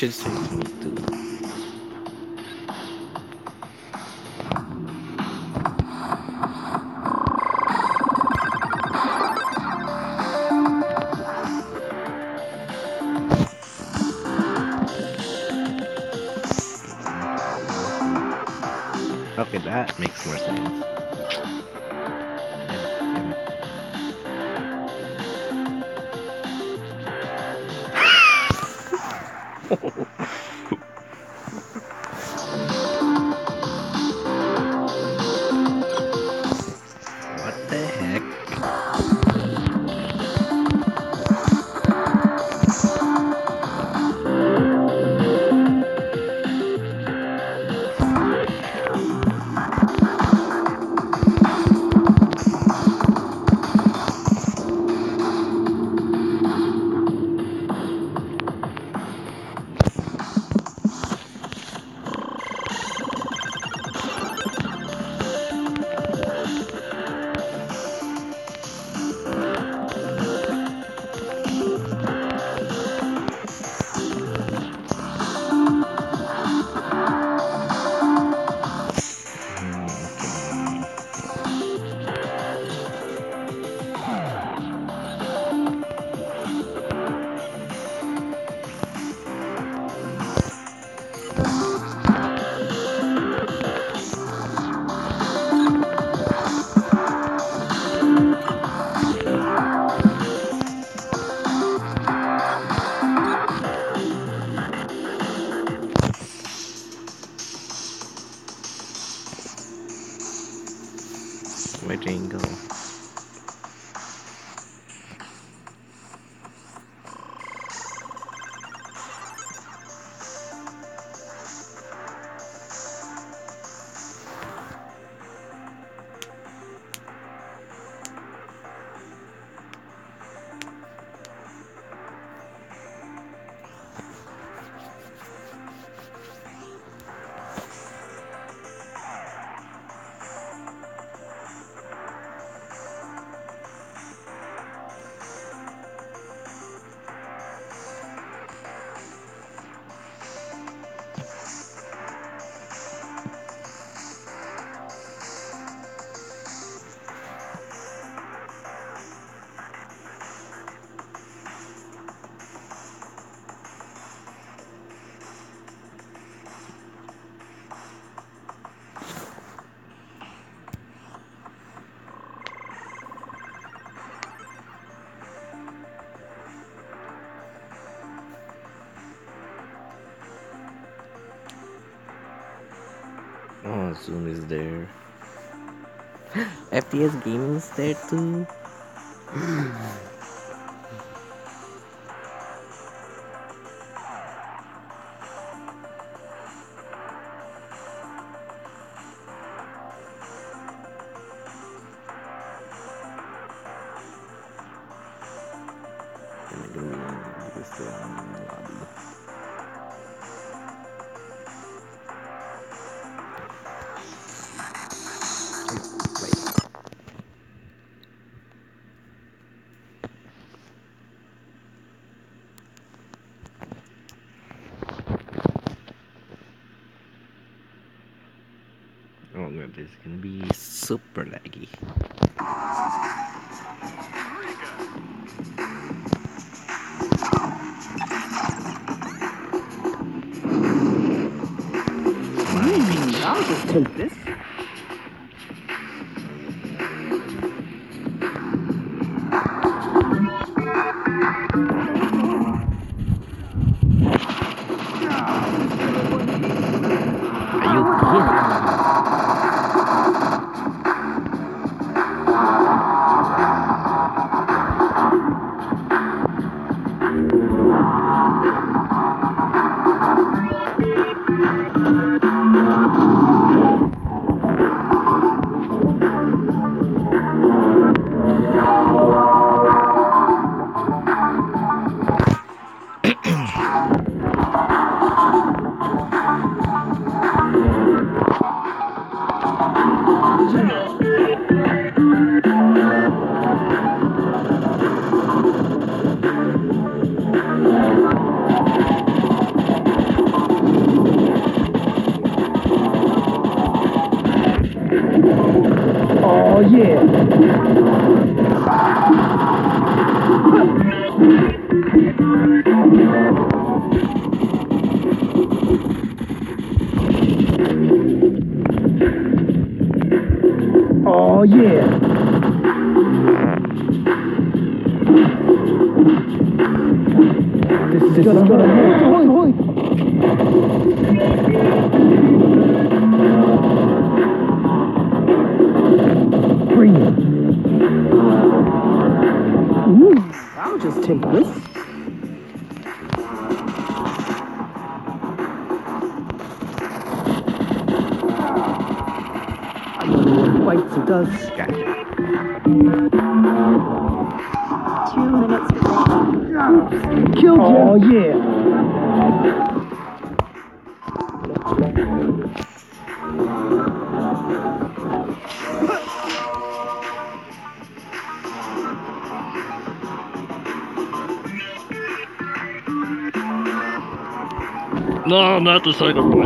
就是。Oh, Zoom is there. FPS Gaming is there too. としいか。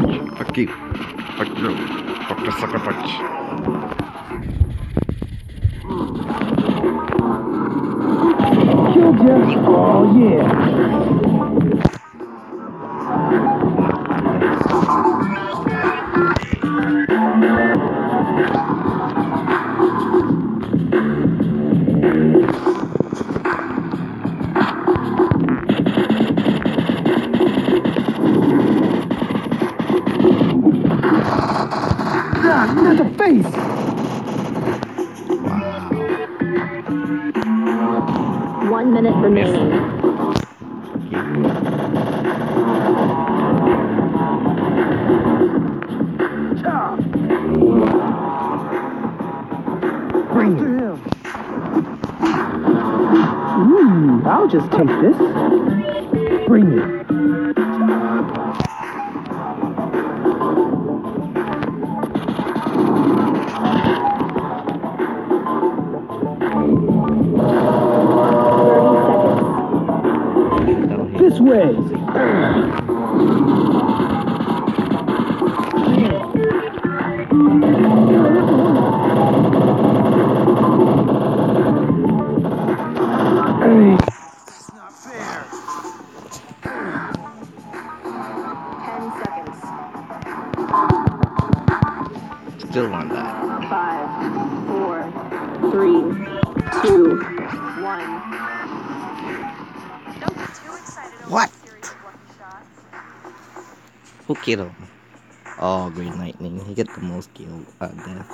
get the most gil at death.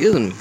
Ooh,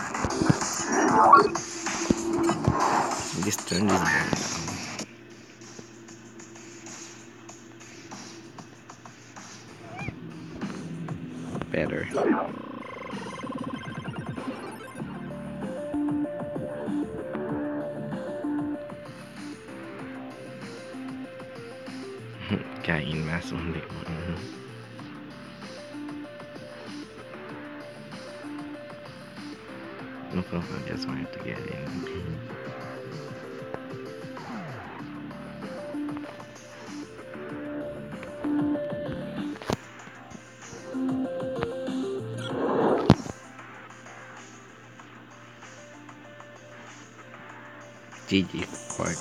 GG Fort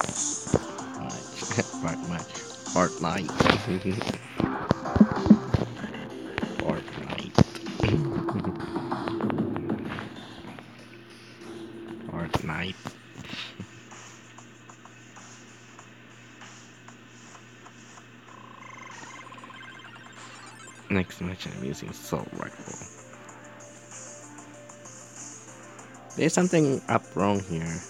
much Fort much Fortnite Fortnite Fortnite Next match I'm using Soul Rifle. There's something up wrong here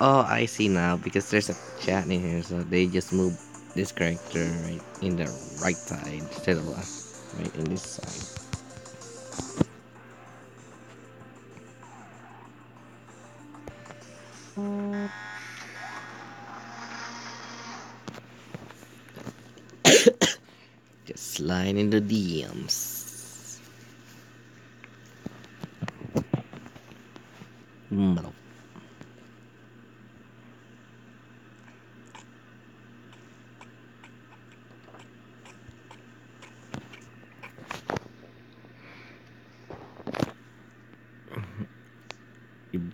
Oh, I see now because there's a chat in here, so they just move this character right in the right side instead of left, right in this side. just slide in the DMs. Mm,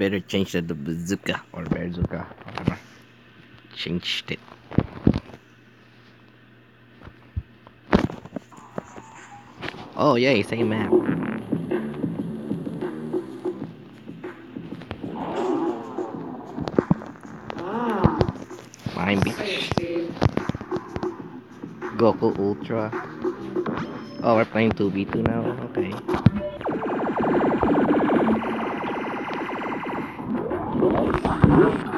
better change that to bazooka or bazooka, whatever. Changed it. Oh yay, same map. Mine beach. Goku Ultra. Oh, we're playing 2v2 now? Okay. Yeah.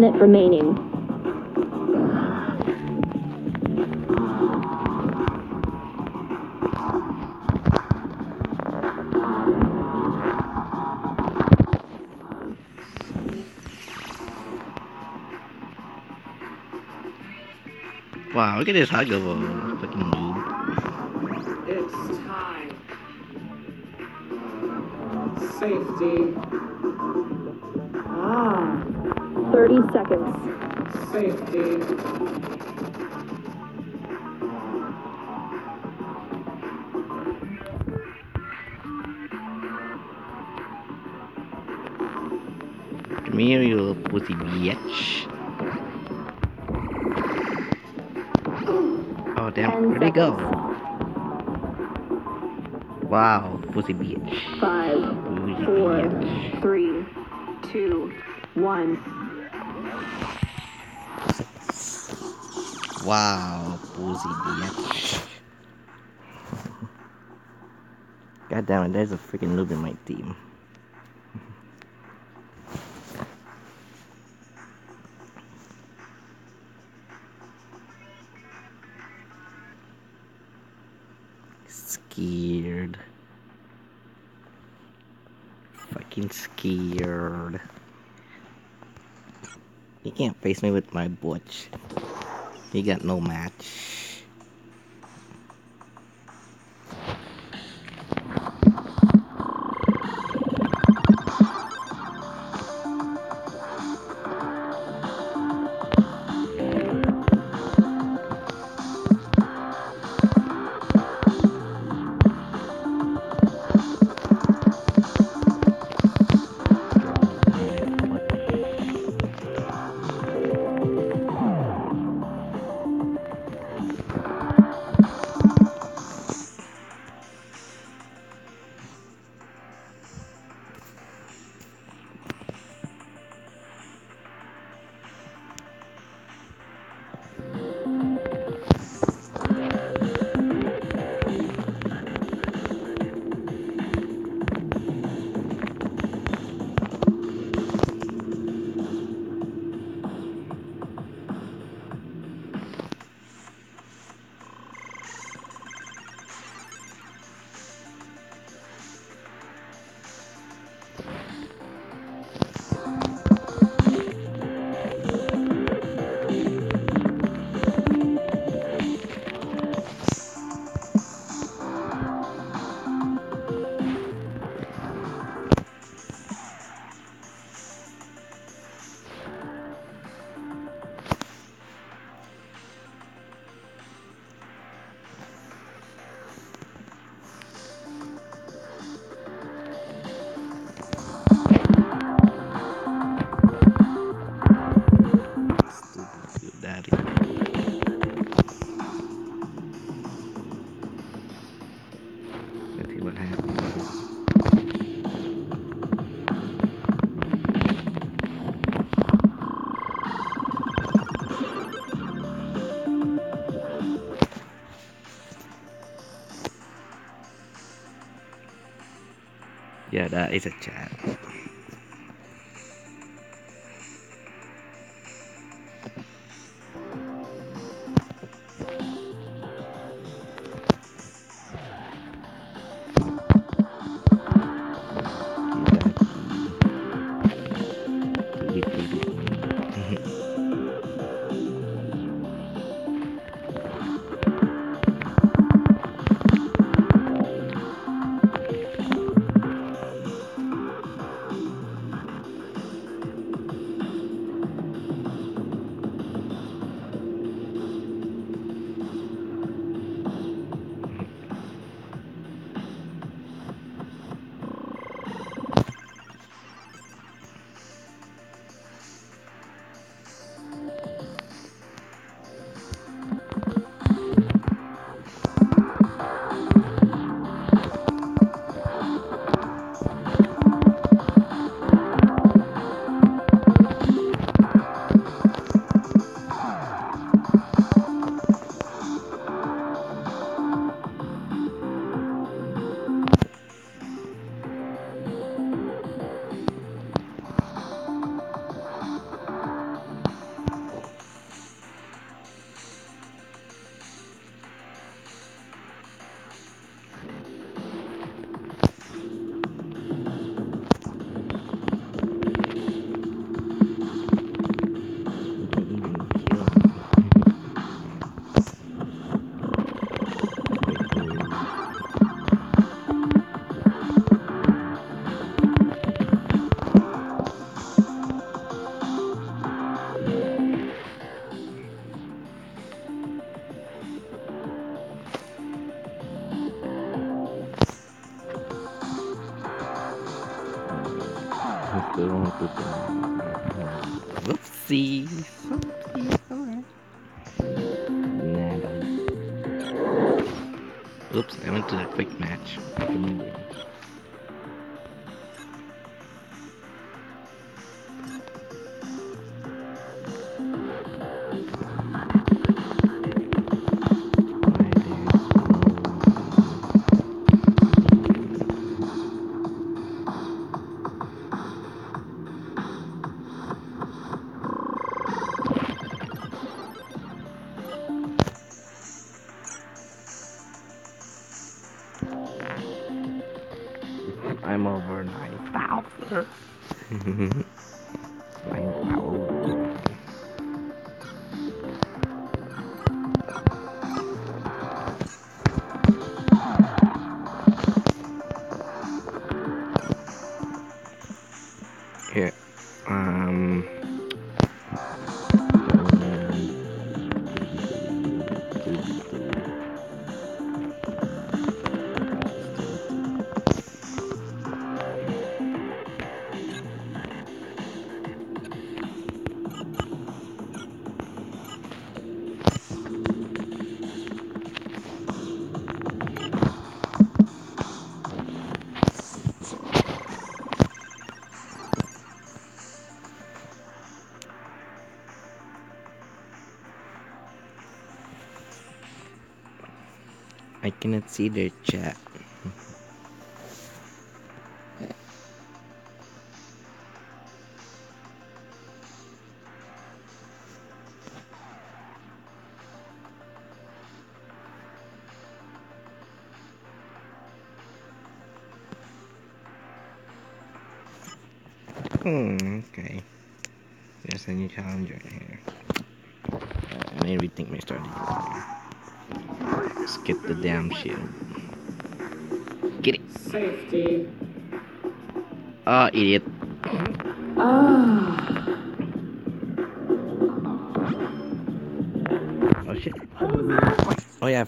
minute remaining. Wow, look at this hug of a... pussy bitch. Five, four, three, two, one. Wow, pussy bitch. God damn it, there's a freaking loop in my team. scared fucking scared. You can't face me with my butch. You got no match. esa chat. I cannot see their chat.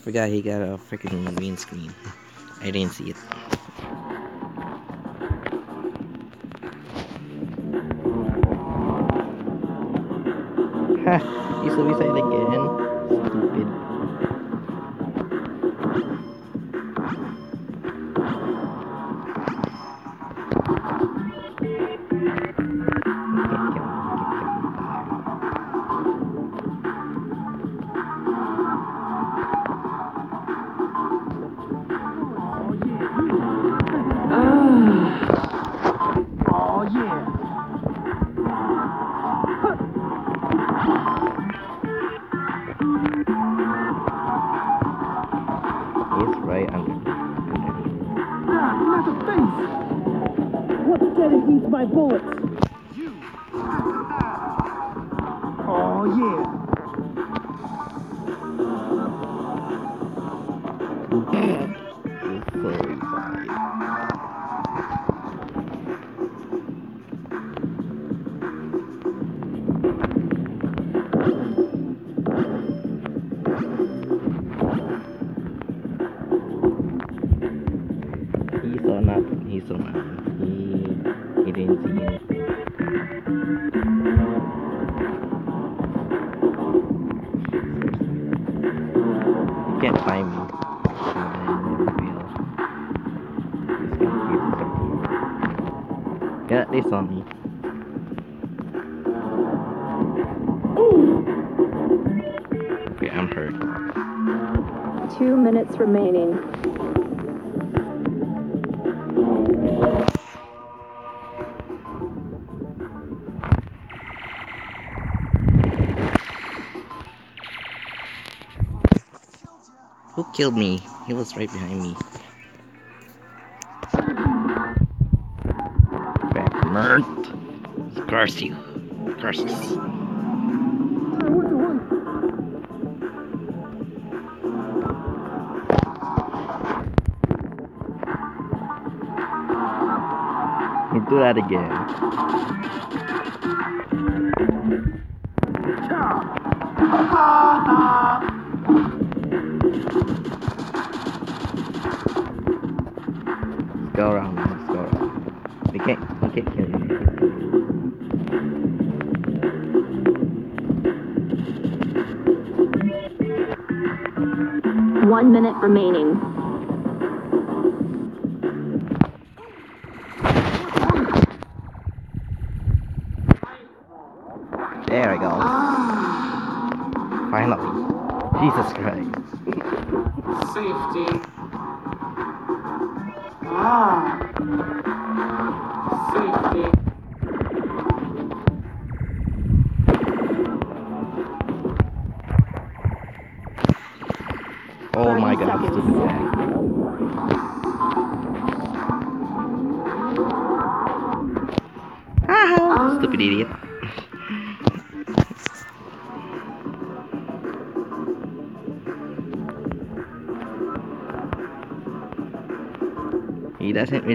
forgot he got a freaking green screen. I didn't see it. Killed me? He was right behind me. Batman. Curse you. Curses. You do that again.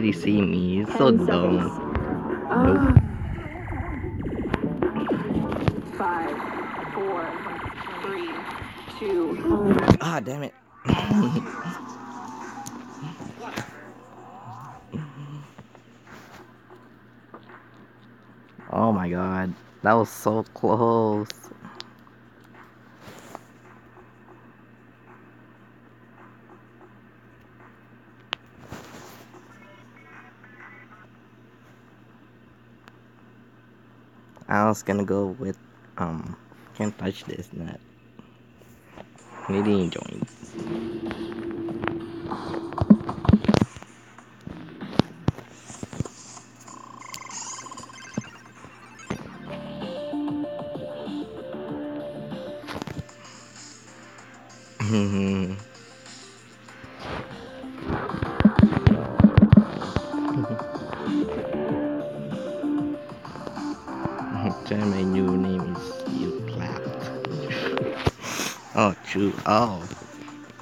He see me. He's so 10 dumb. seconds. Nope. Five, four, three, two, Ah, damn it. oh my god. That was so close. I was gonna go with um can't touch this net. Really enjoying. Tell oh. Oh.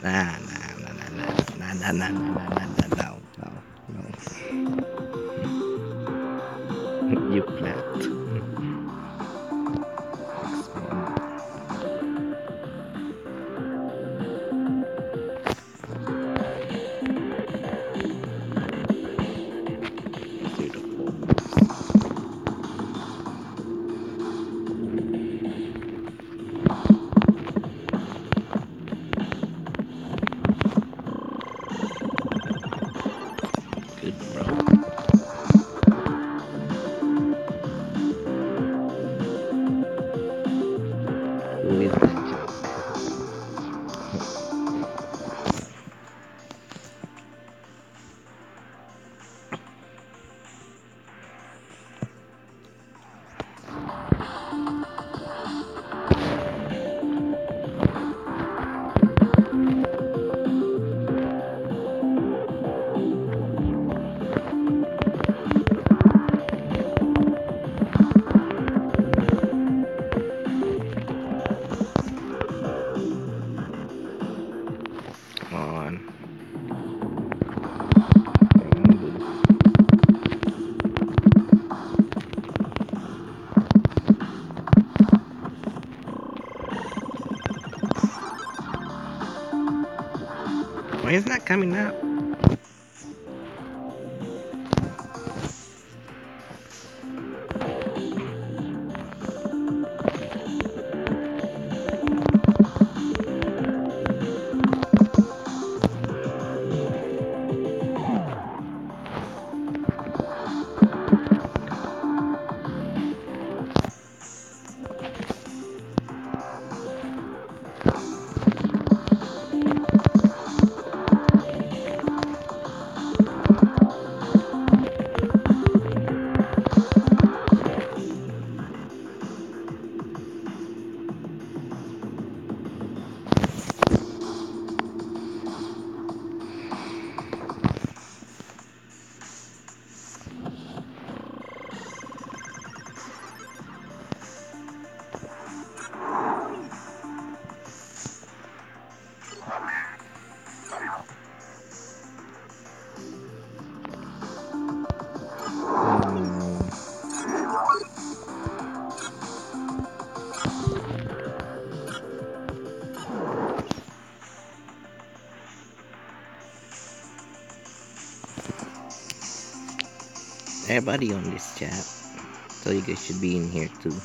Nah, nah, nah, nah, nah, nah, nah, nah, nah, nah, coming up? Everybody on this chat. So you guys should be in here too.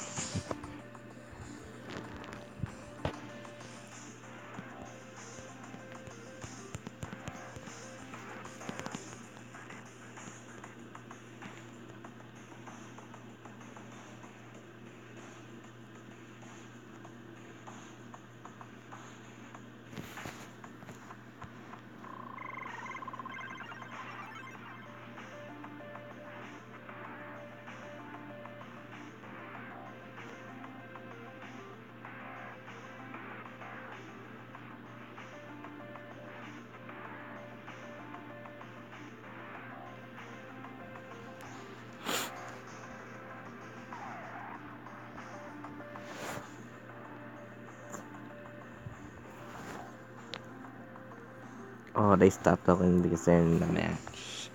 They stopped talking because they're in the match.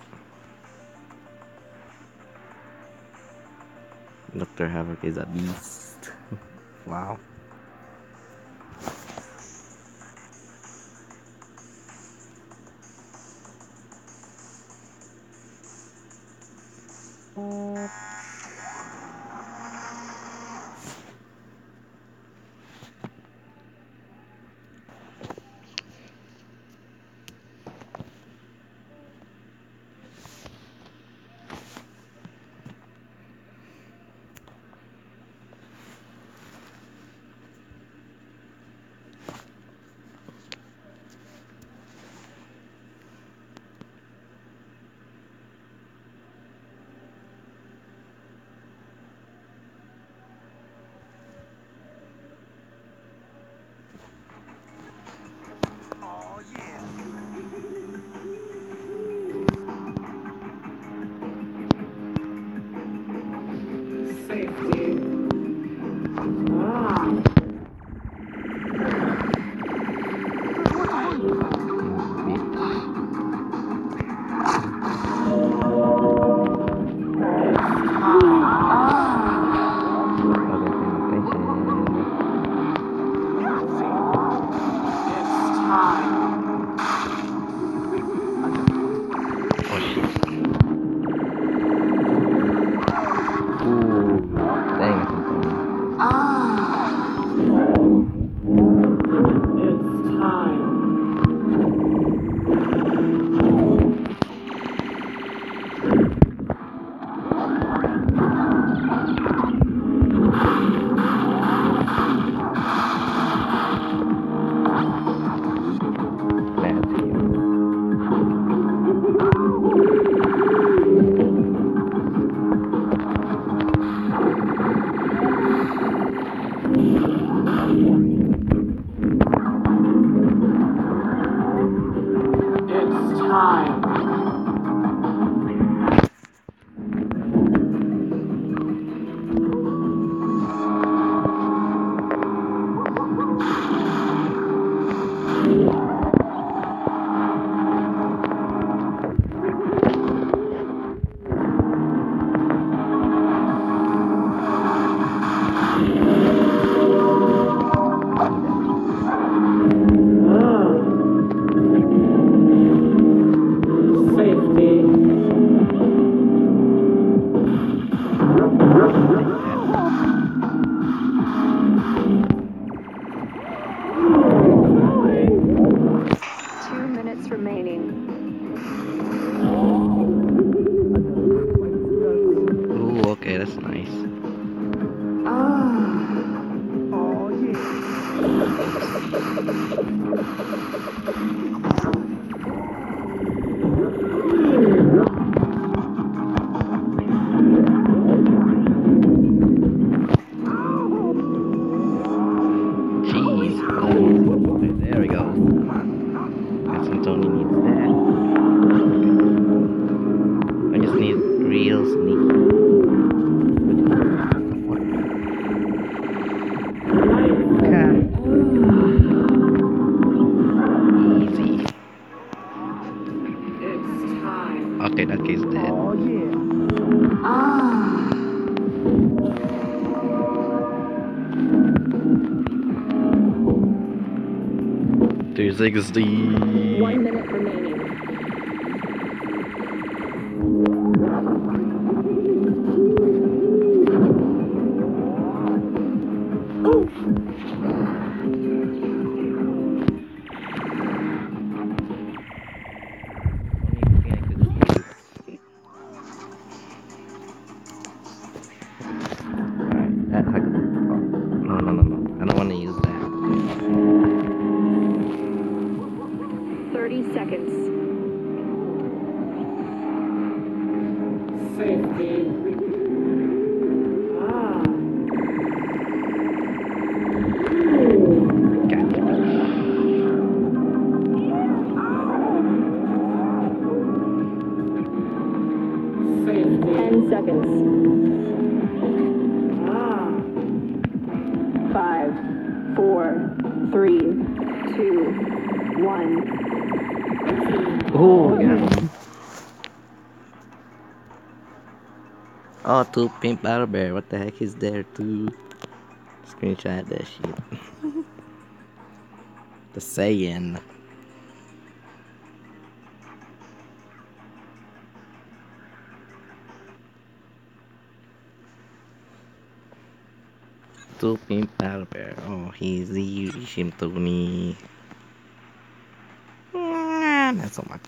Dr. Havoc is a beast. wow. Two sixty. Two pimp battle bear. What the heck is there too? Screenshot that shit. the saying. Two pimp battle bear. Oh, he's the Shimtoni. Mm, Not so much.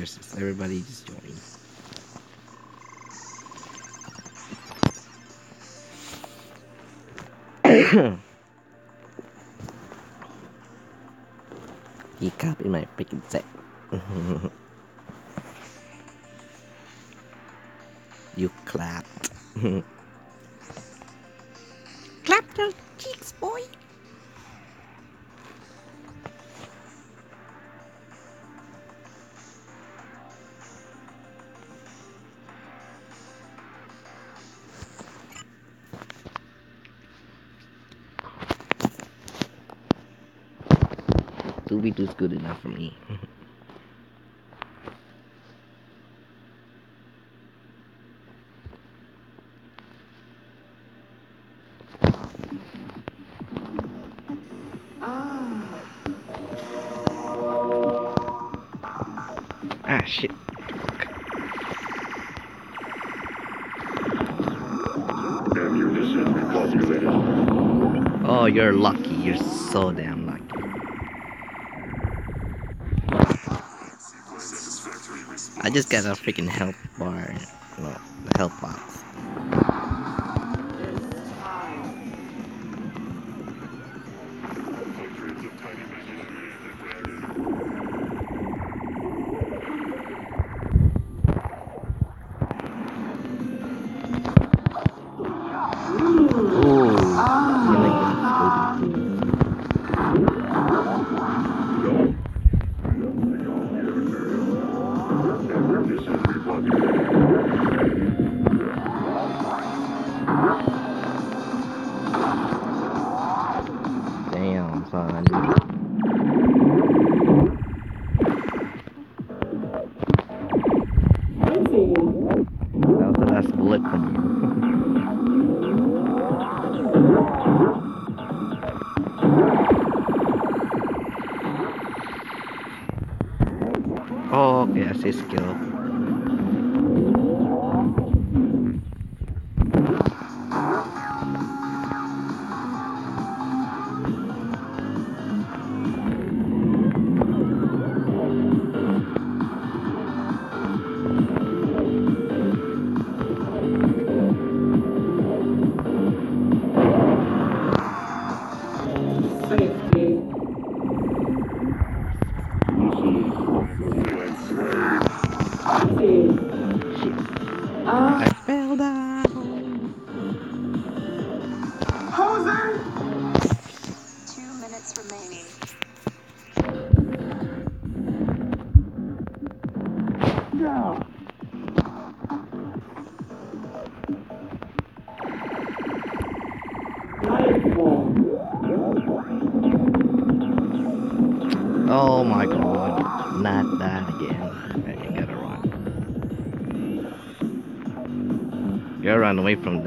Cares? Everybody just join. he copied my freaking set. you clapped. Clap your cheeks, boy. Two v good enough for me. Ah shit. Oh, you're lucky. You're so damn I just got a freaking health bar. No, the health run away from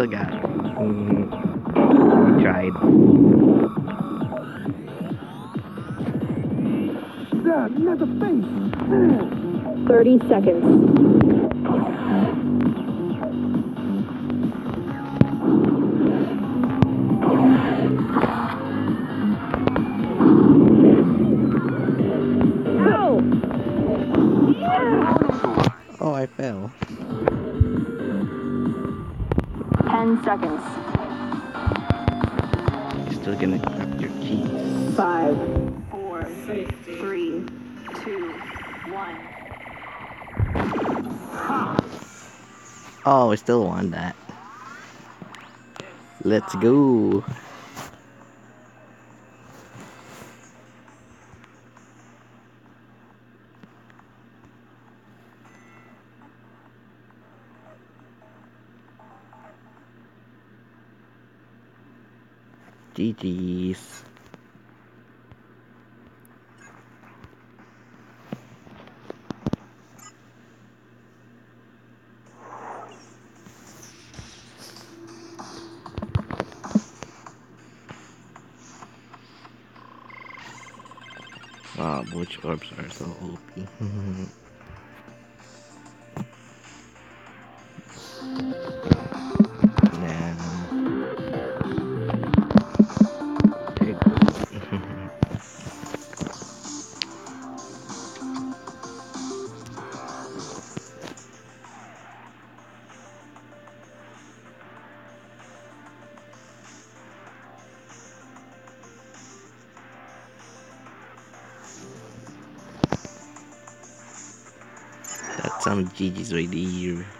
so guys, we, we tried. The face. 30 seconds. still won that. which orbs are so OP. GG's right here.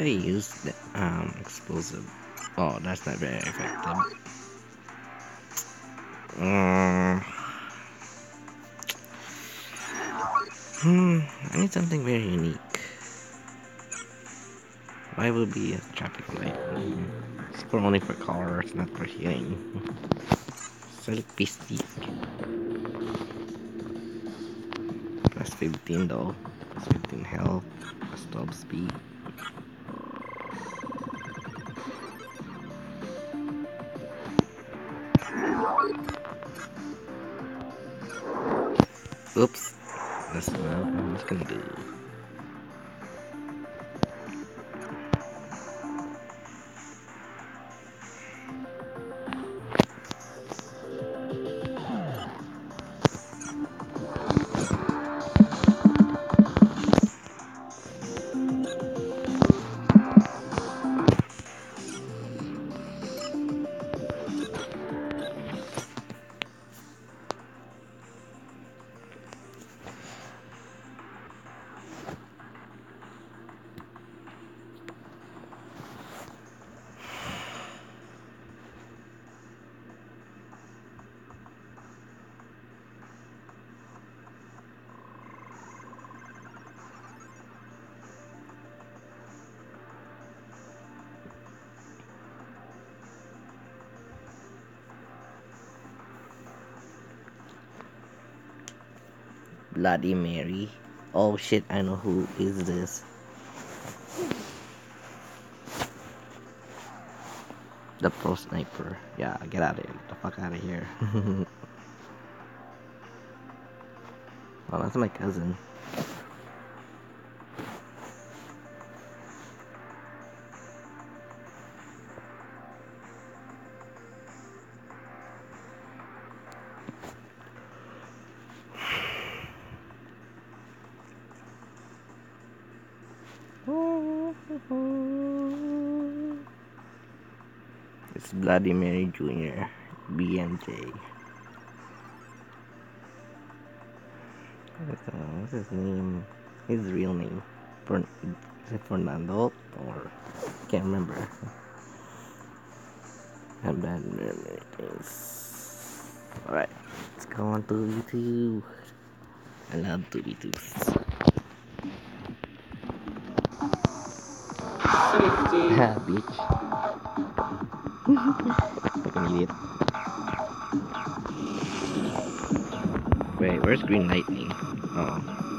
What if I use the um explosive? Oh, that's not very effective. Uh, hmm, I need something very unique. Why would be a traffic light? It's for only for cars, not for healing. Select Pistic. Plus 15 though. Plus 15 health. Plus 12 speed. Bloody Mary. Oh shit, I know who is this. The pro sniper. Yeah, get out of here. Get the fuck out of here. oh, that's my cousin. Mary Jr. BMJ. What's, his name? His real name? Is it Fernando? Or can't remember. And bad memories. Alright, let's go on to YouTube. I love to YouTubes. Ha, bitch. Wait, where's Green Lightning? Oh.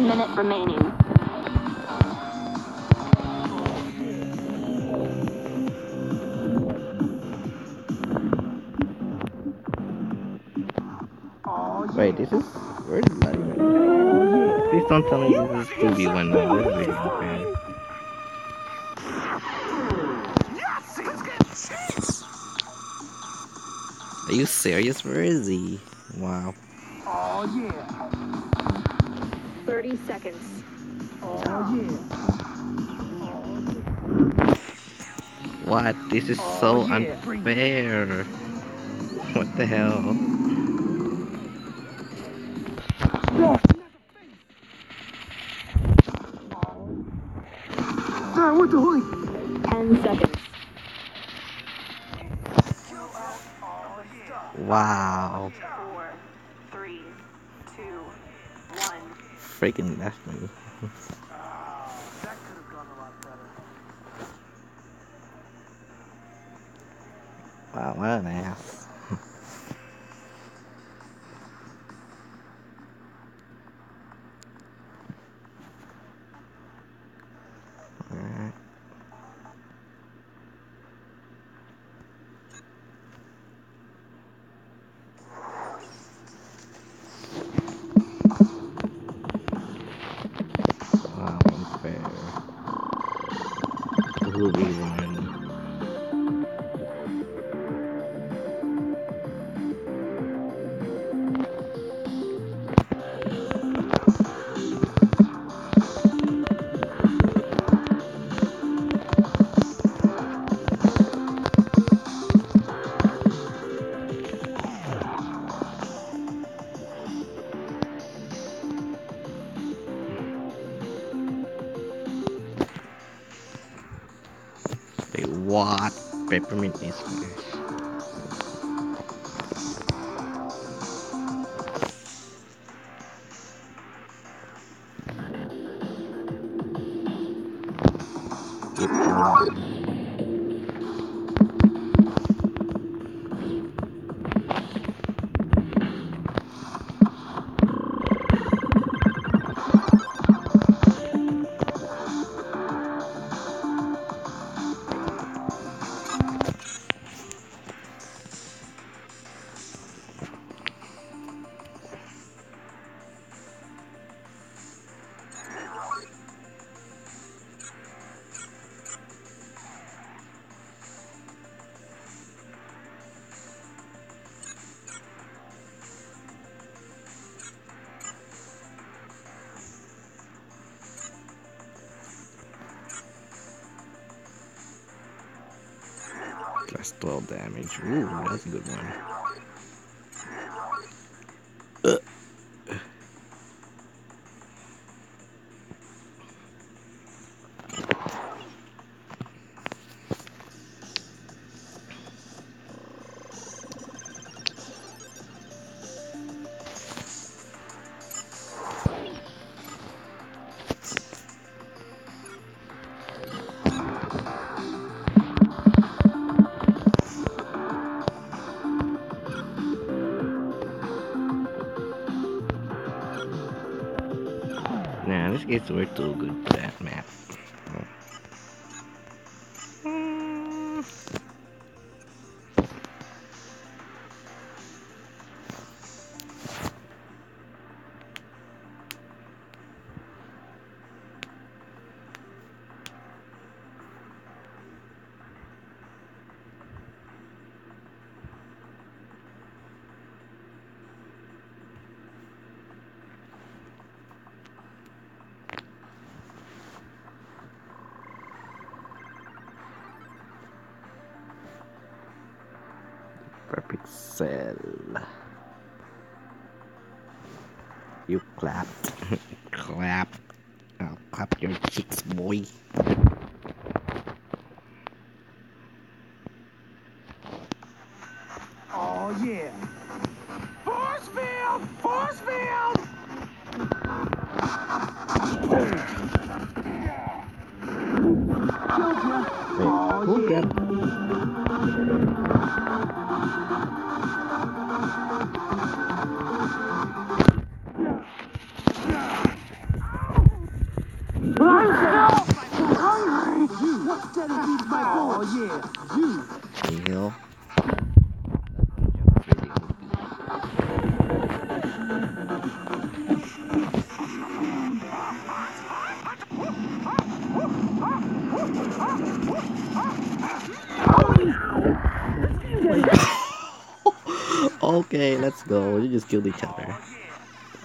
One minute remaining. Oh. Wait, this is where is that even? Please don't tell me this is 2v1 now. This is really unfair. Are you serious? Where is he? Wow. 30 seconds. Oh yeah. What? This is oh, so Oh, yeah. unfair. What the hell? Freaking left me. Damage. Ooh, that's a good one. It's we're too good for that map. Cheeks, okay, let's go. You just killed each other.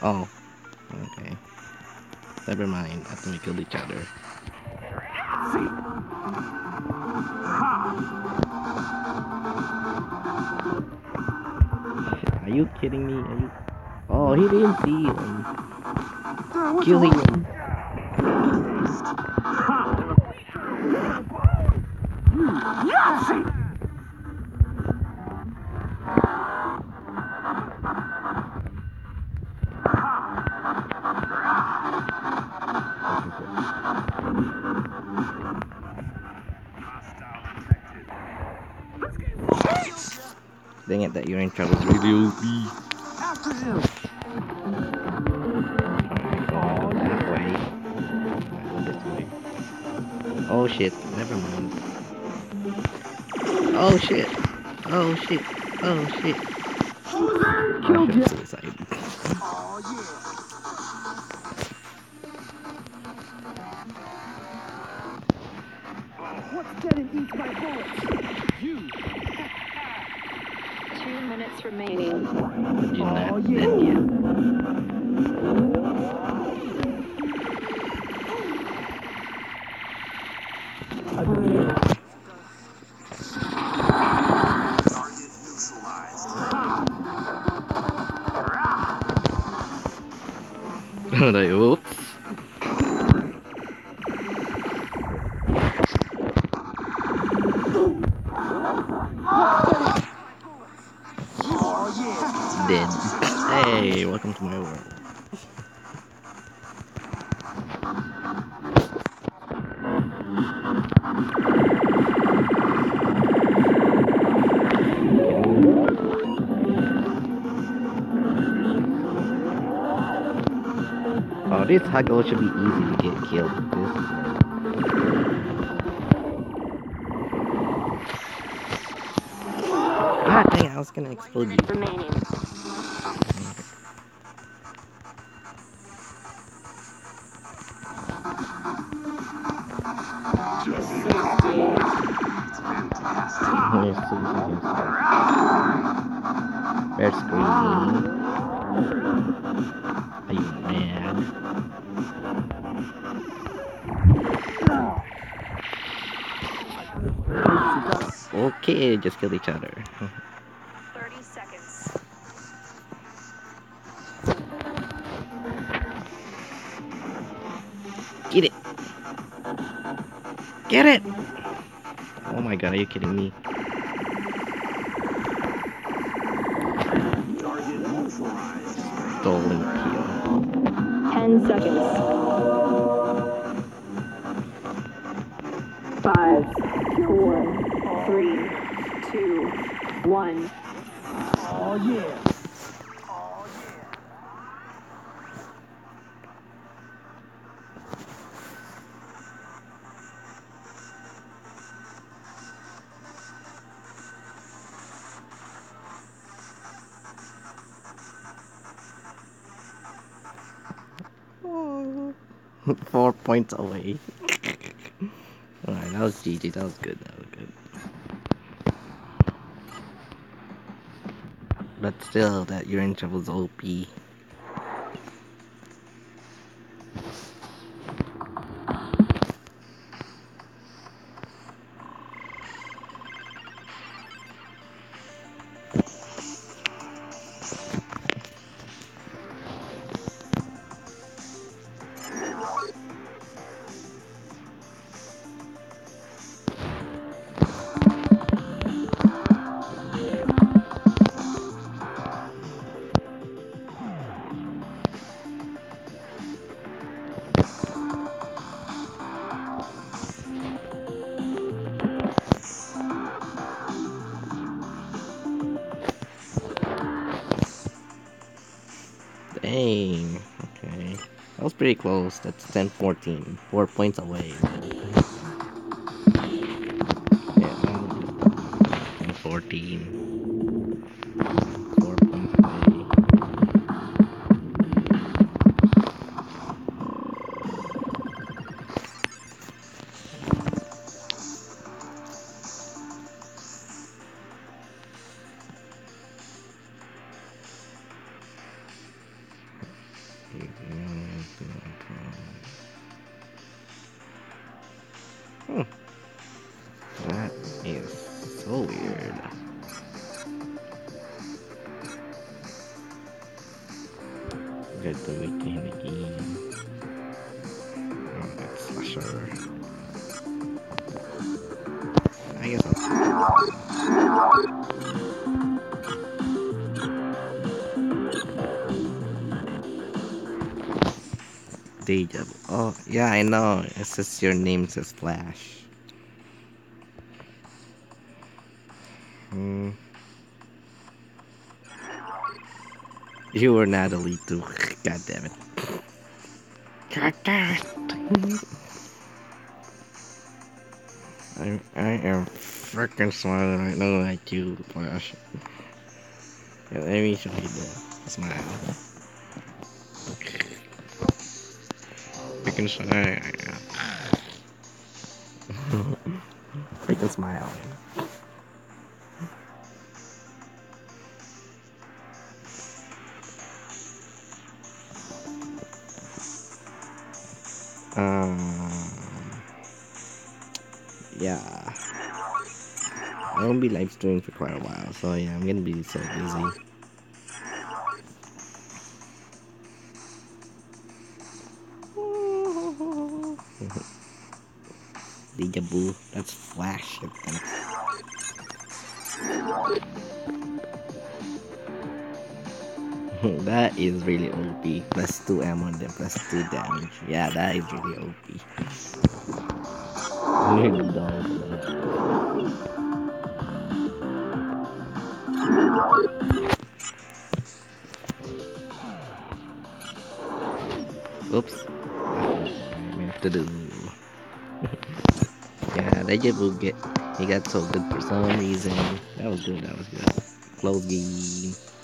Oh, okay. Never mind. I thought we killed each other. Are you kidding me? Are you? Oh, he didn't see him. Kill Huggo should be easy to get killed. This. Ah, dang it, I was gonna explode you. Remaining. Here's Okay, just kill each other. 30 seconds. Get it! Get it! Oh my god, are you kidding me? Stolen kill. Ten seconds. Points away. Alright, that was GG. That was good. That was good. But still, that urine was OP. pretty close. That's 10 14. Four points away. Yeah, I know. It's just your name says Flash. Hmm. You were Natalie too. God damn it. God damn it. I, I am freaking smiling right now at you, Flash. Yeah, let me show you the smile. Freaking smile. freaking smile. Um, yeah. I won't be live streaming for quite a while, so yeah, I'm gonna be so busy. Vu. That's Flash. That is really OP. Plus 2 ammo and plus 2 damage. Yeah, that is really OP. Oops. I meant to do. Yeah, Deja vu get he got so good for some reason. That was good, that was good. Close game.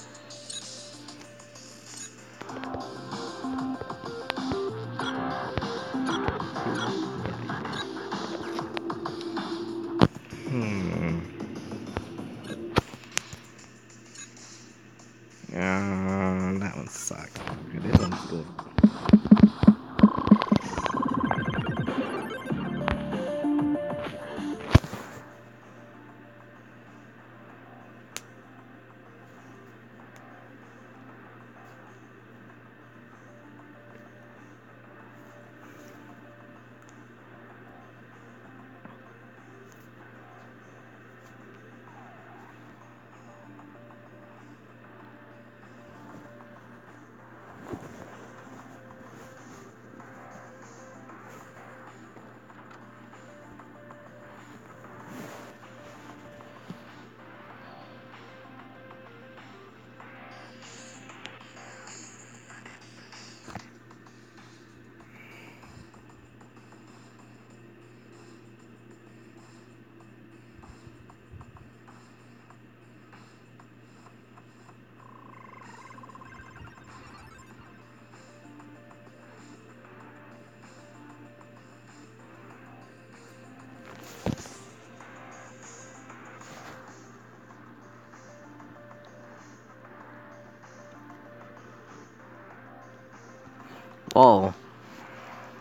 Oh.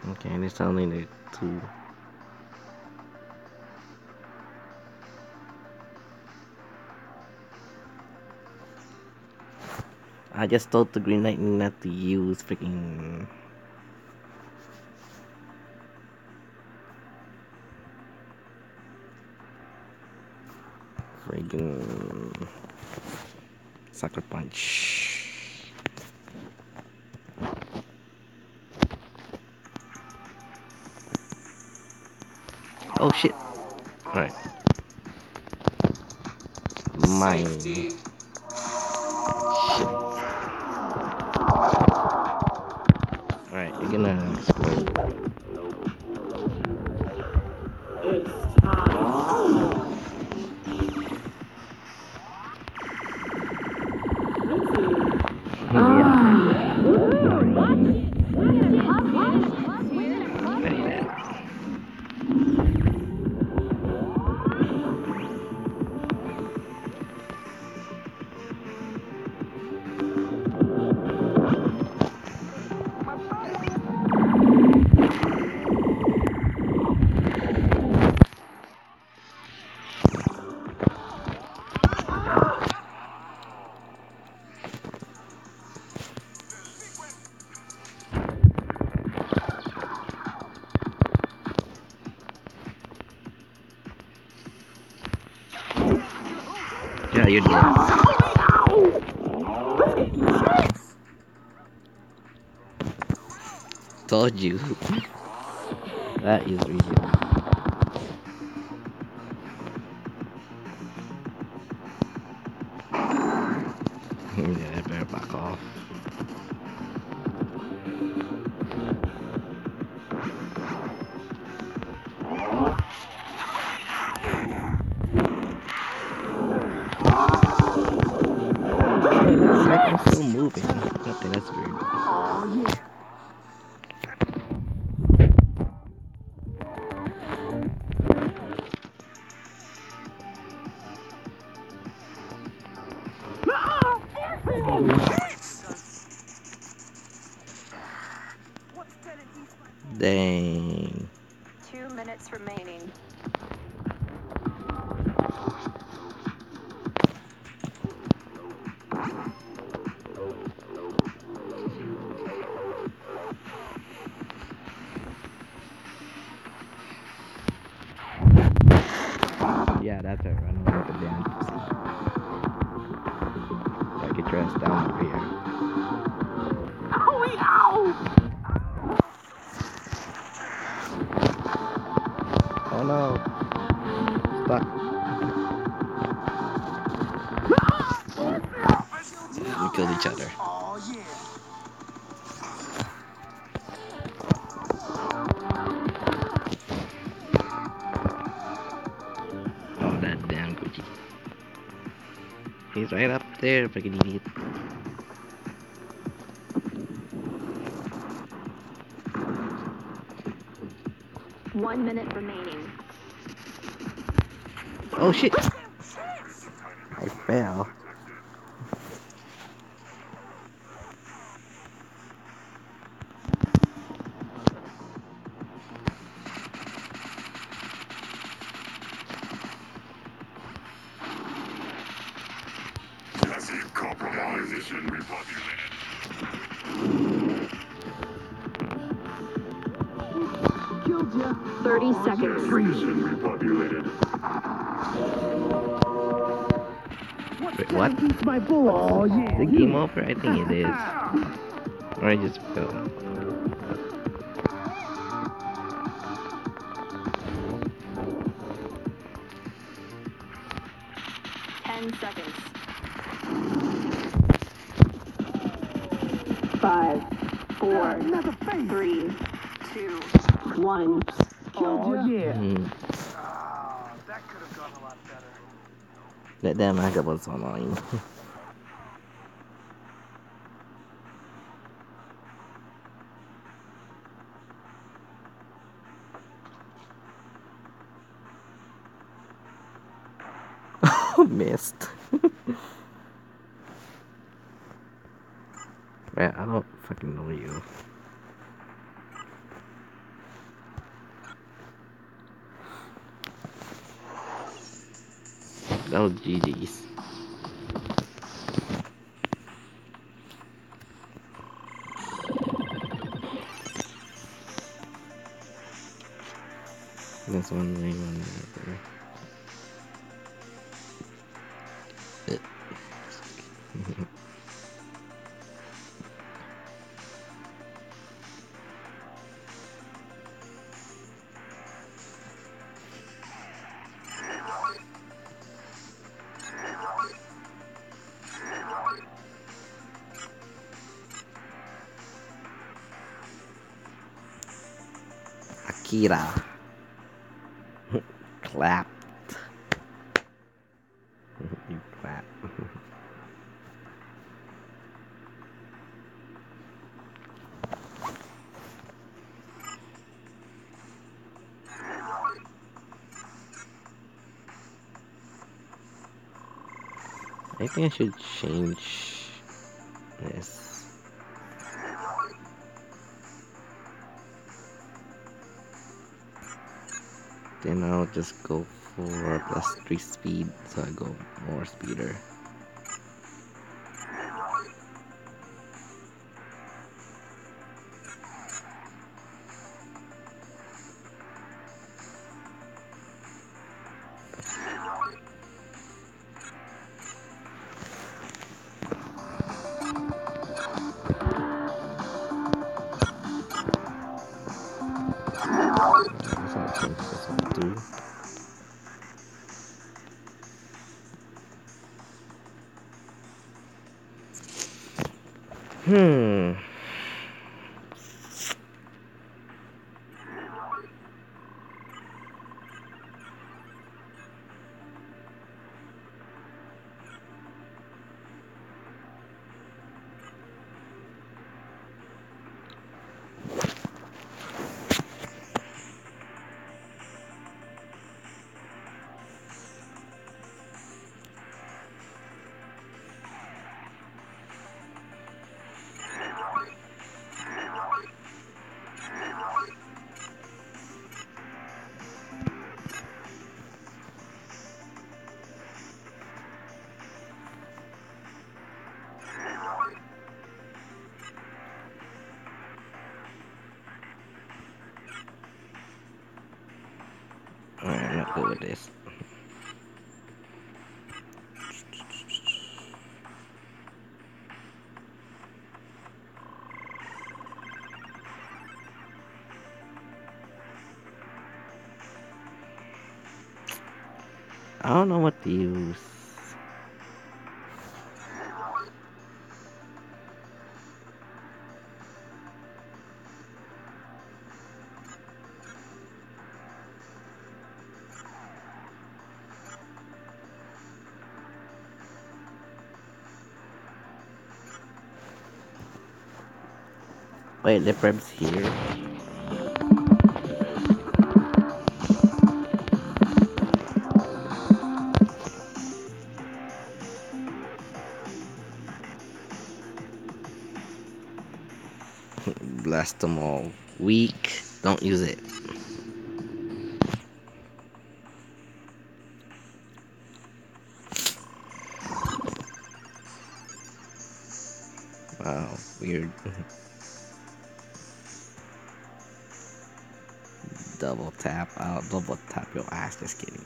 Okay, there's only the two. I just told the Green Knight not to use freaking. Friggin' sucker punch. Dead. Told you. that is real. There, freaking idiot. One minute remaining. Oh shit! Over? I think it is. Or I just fell. Ten seconds. Five, four, Another face. three, Two. one. Oh yeah. Mm. Oh, that could have gone a lot better. That damn Aga was so best. Man, I don't fucking know you. Oh, GG's. That's one. Akira. Clapped. you clap. I think I should change Then I'll just go for plus 3 speed, so I go more speeder. Use. Wait, the prep's here. All. Weak. Don't use it. Wow, weird. double tap. I'll double tap your ass. Just kidding.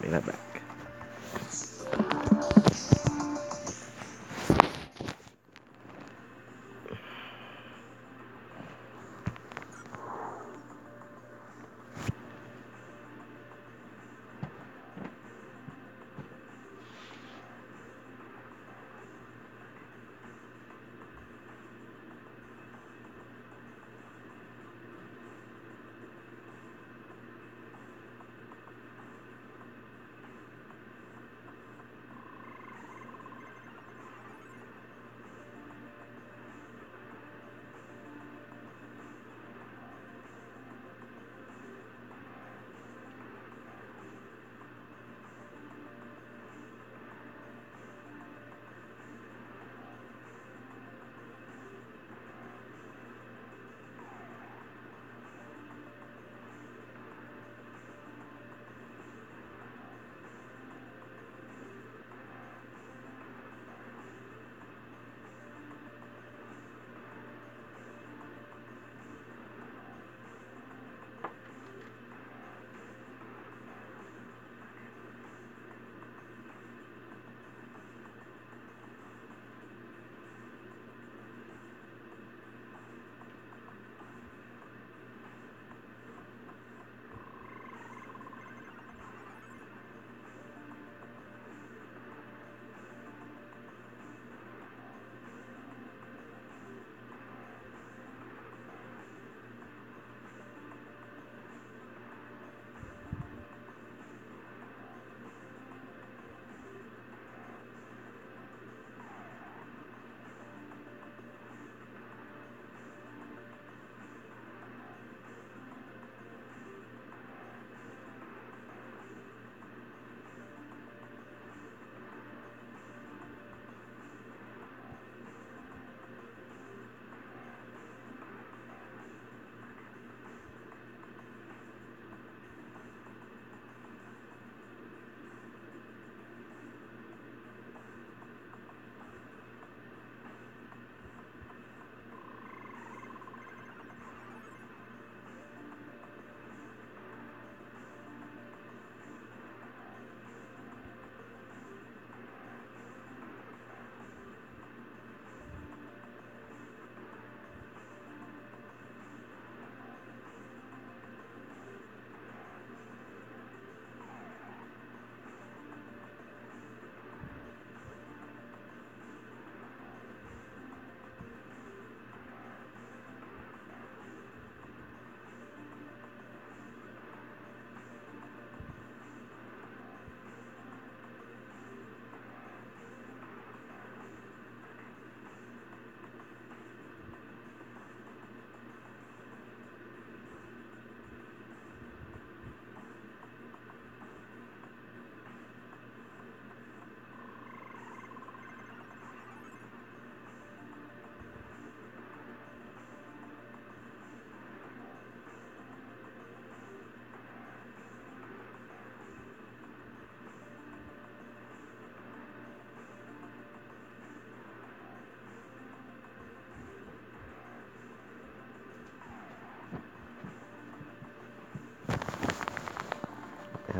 Be right back.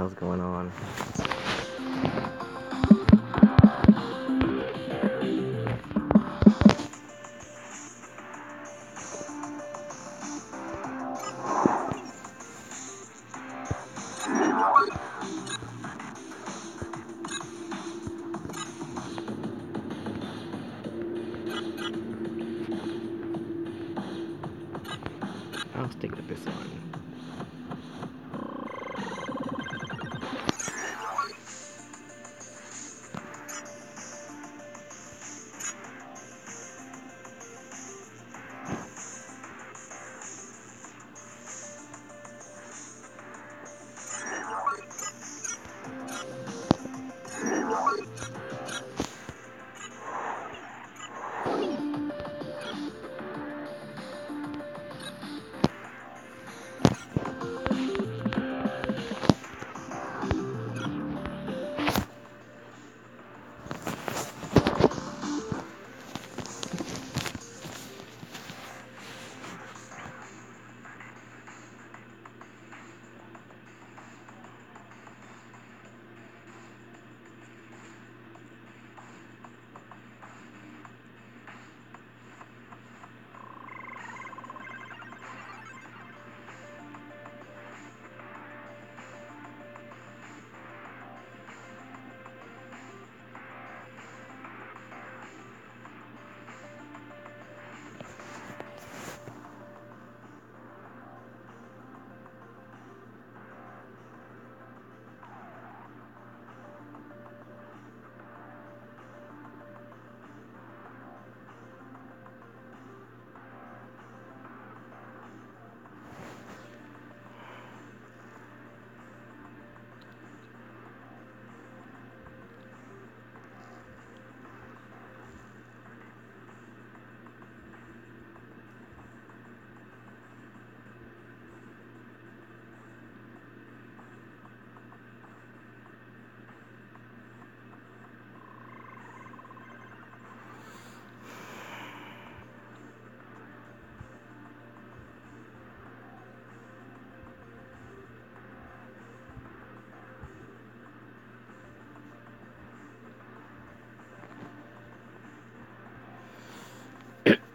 Hell's going on?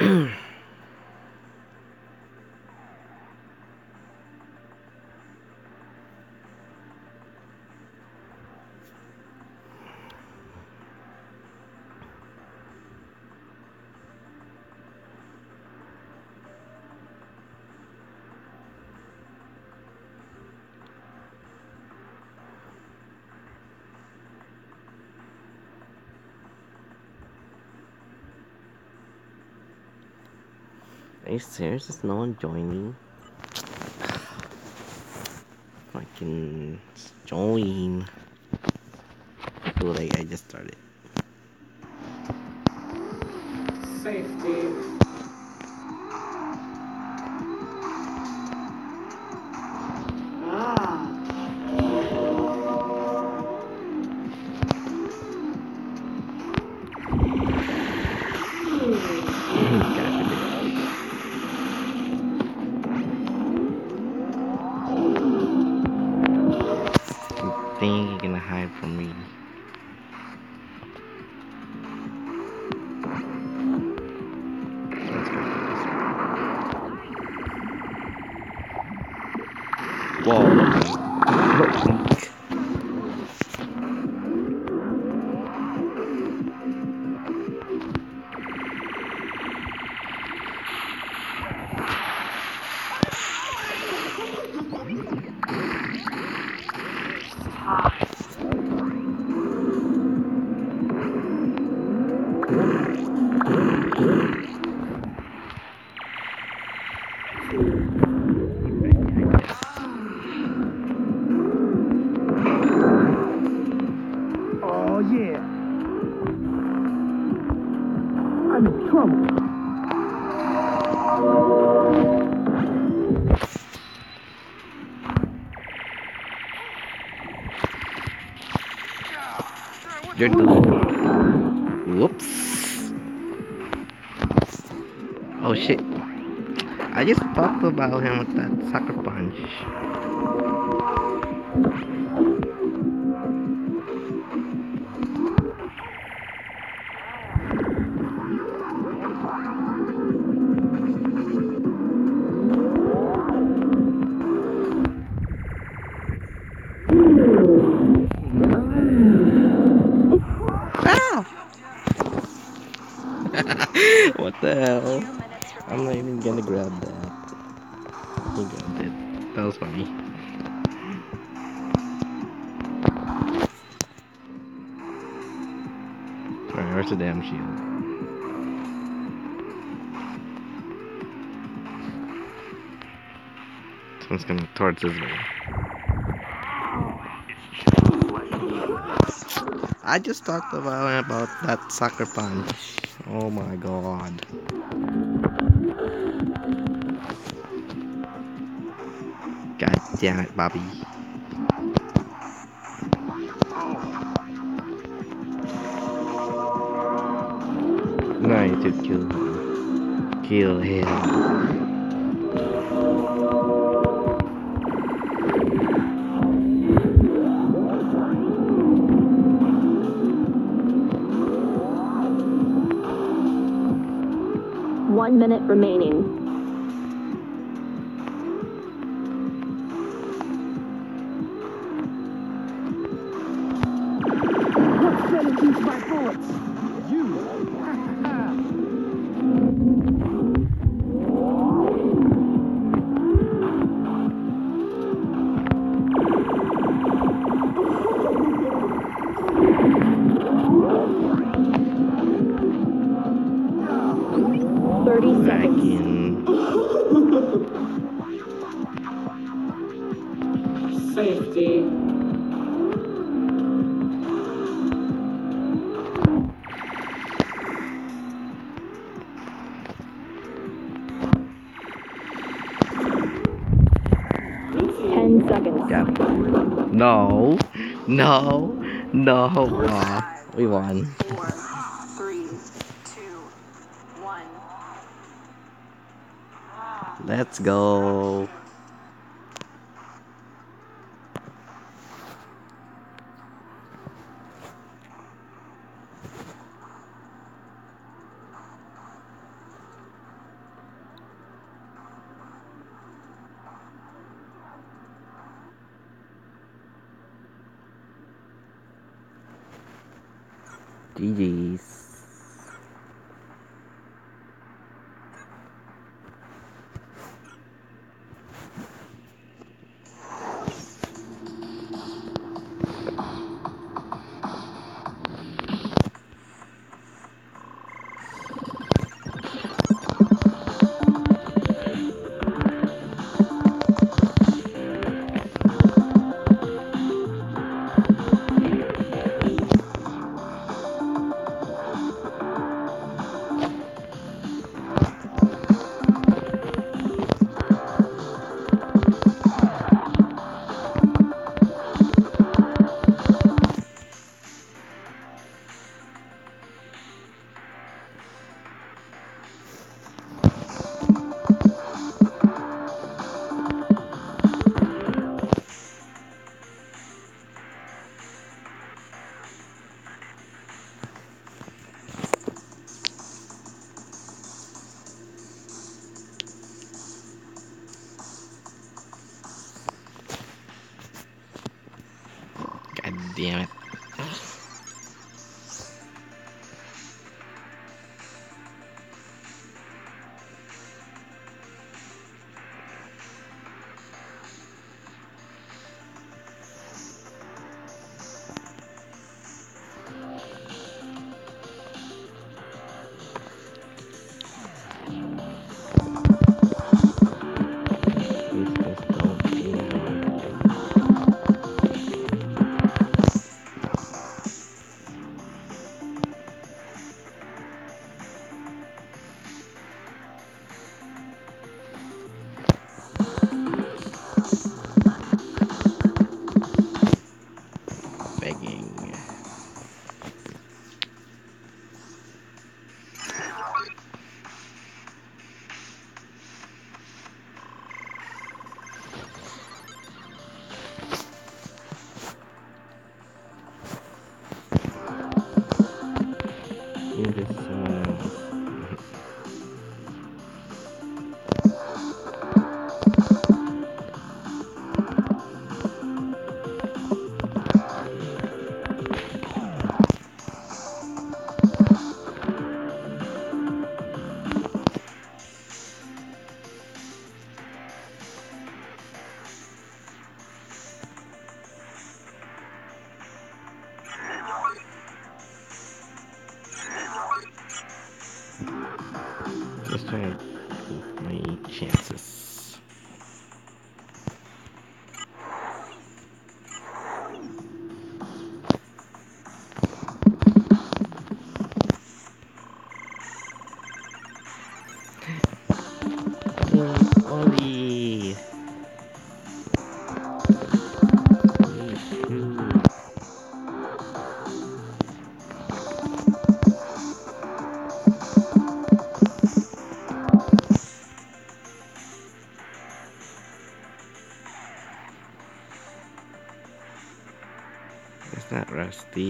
mm you serious? Is no one joining? Fucking join. Too late, I just started. Safety. Whoops. Oh shit. I just talked about him with that sucker punch. Where's the damn shield? Someone's coming towards this way. I just talked about about that sucker punch. Oh my god. God damn it, Bobby. Kill him. One minute remaining. seconds. Yeah. No. No. No. Aw, we won. Four, three, two, one. Let's go.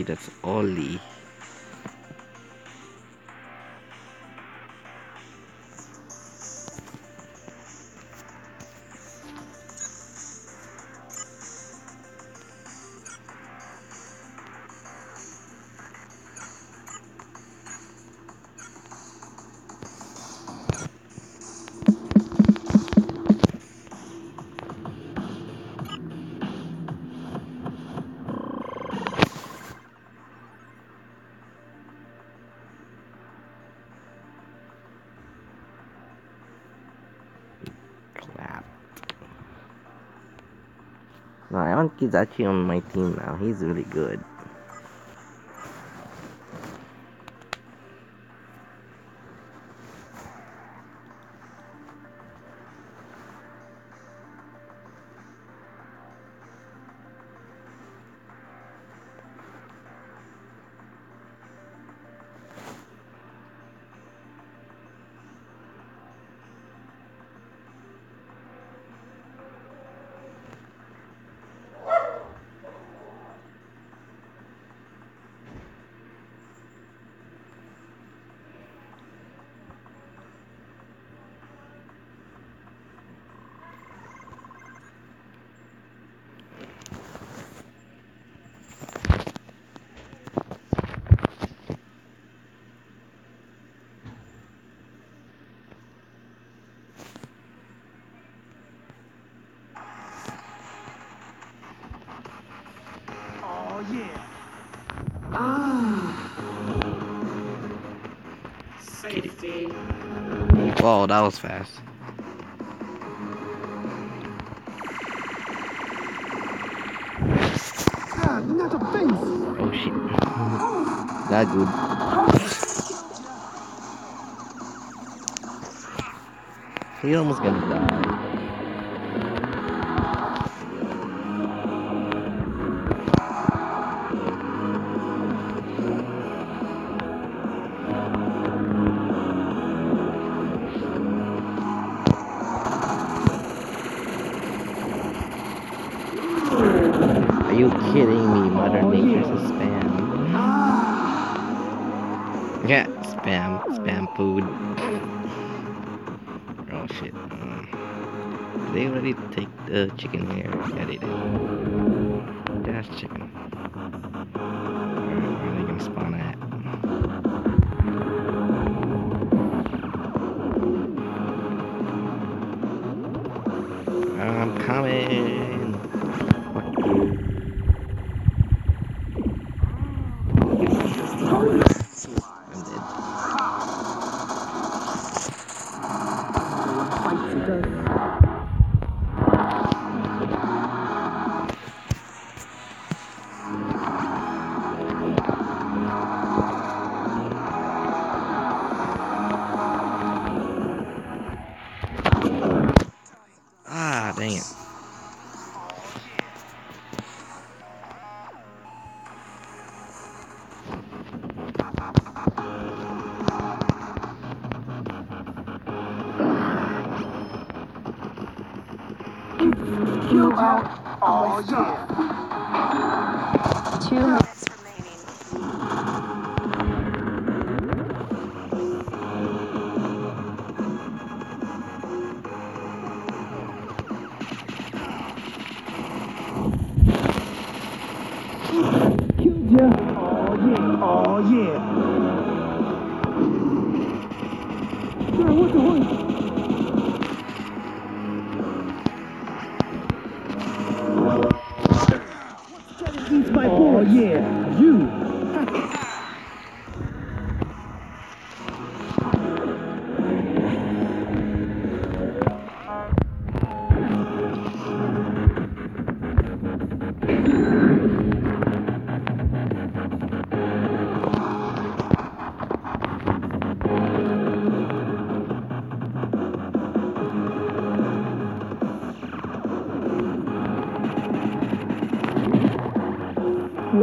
that's only I want Kizachi on my team now. He's really good. Whoa, that was fast. Oh shit. that good. He almost gonna die.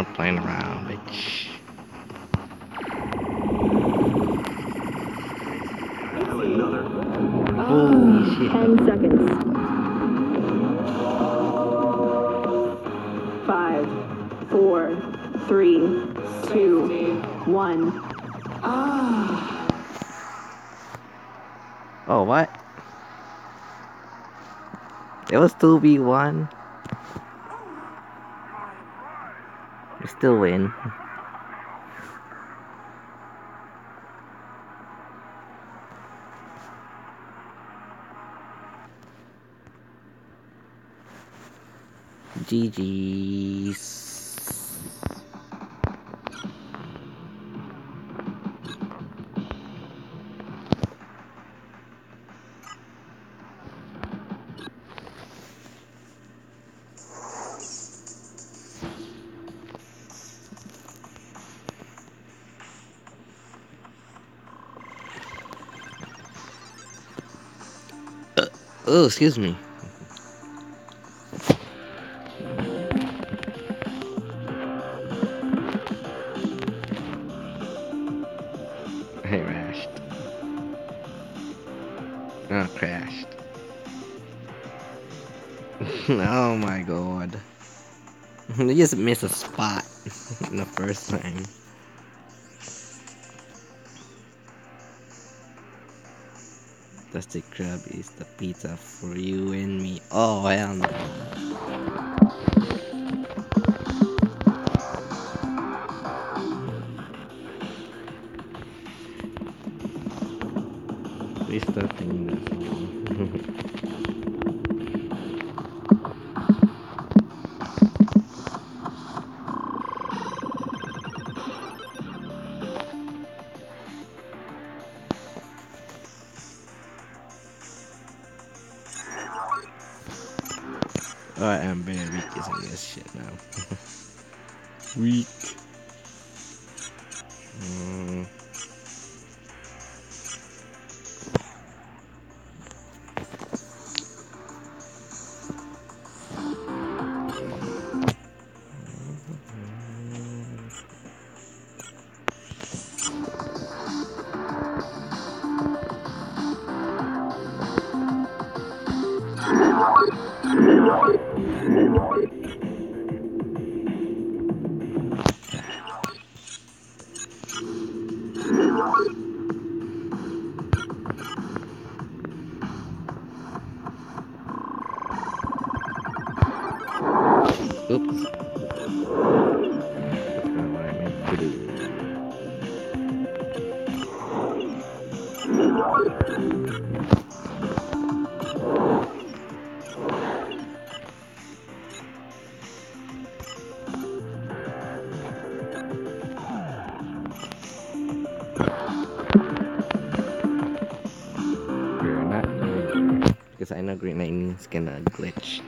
More playing around, bitch. Holy shit. Ten seconds. Five, four, three, two, one. Oh, what? It was 2v1. Still win. GG's. Oh, excuse me. I crashed. Oh, crashed. oh my god. I just missed a spot the first time. Krusty Krab is the pizza for you and me. Oh, hell no. Gonna glitch.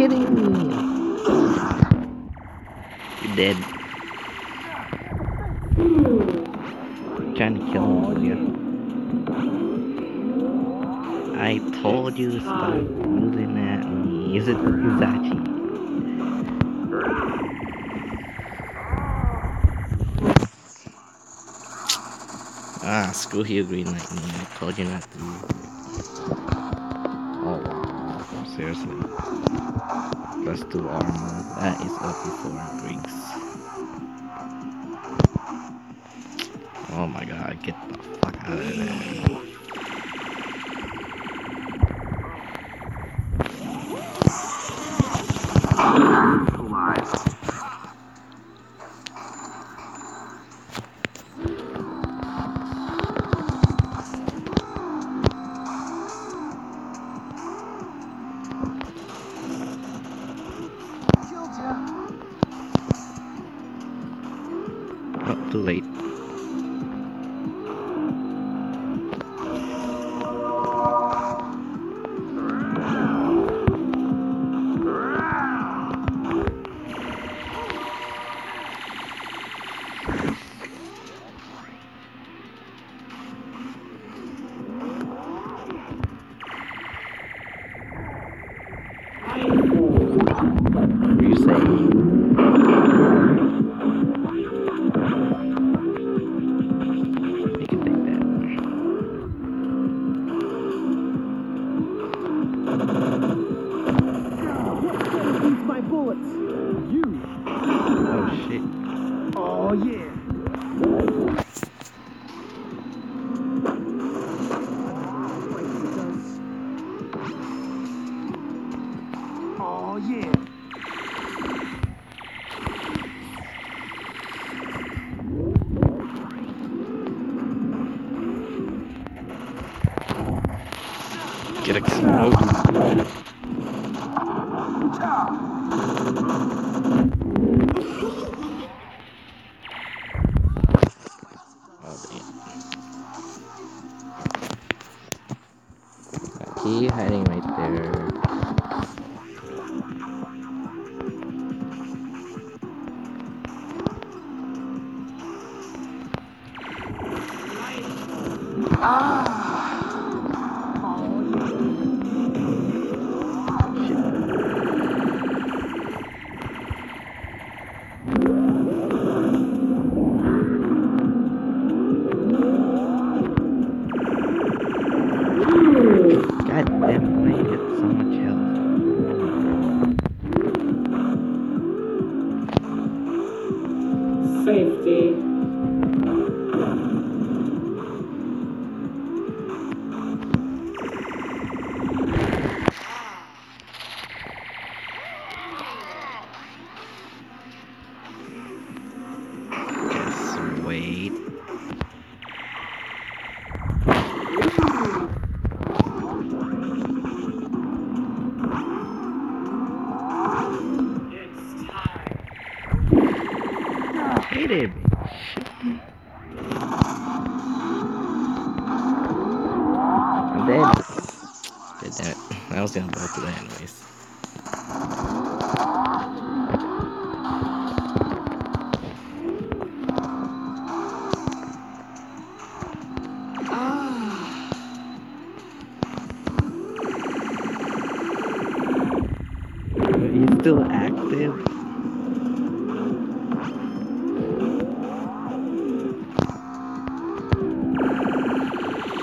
kidding me? You're dead. I'm trying to kill him. I told you to stop moving at me. Is it Hizachi? Ah, screw you, Green Lightning. I told you not to before. Oh yeah.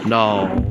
No.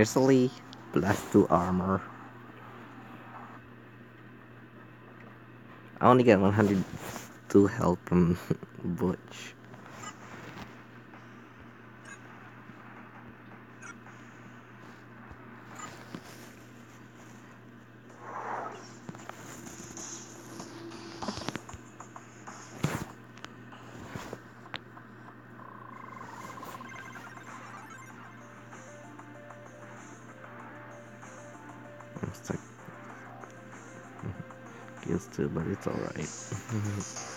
Seriously? Plus 2 armor. I only get 102 health from Butch. It's alright.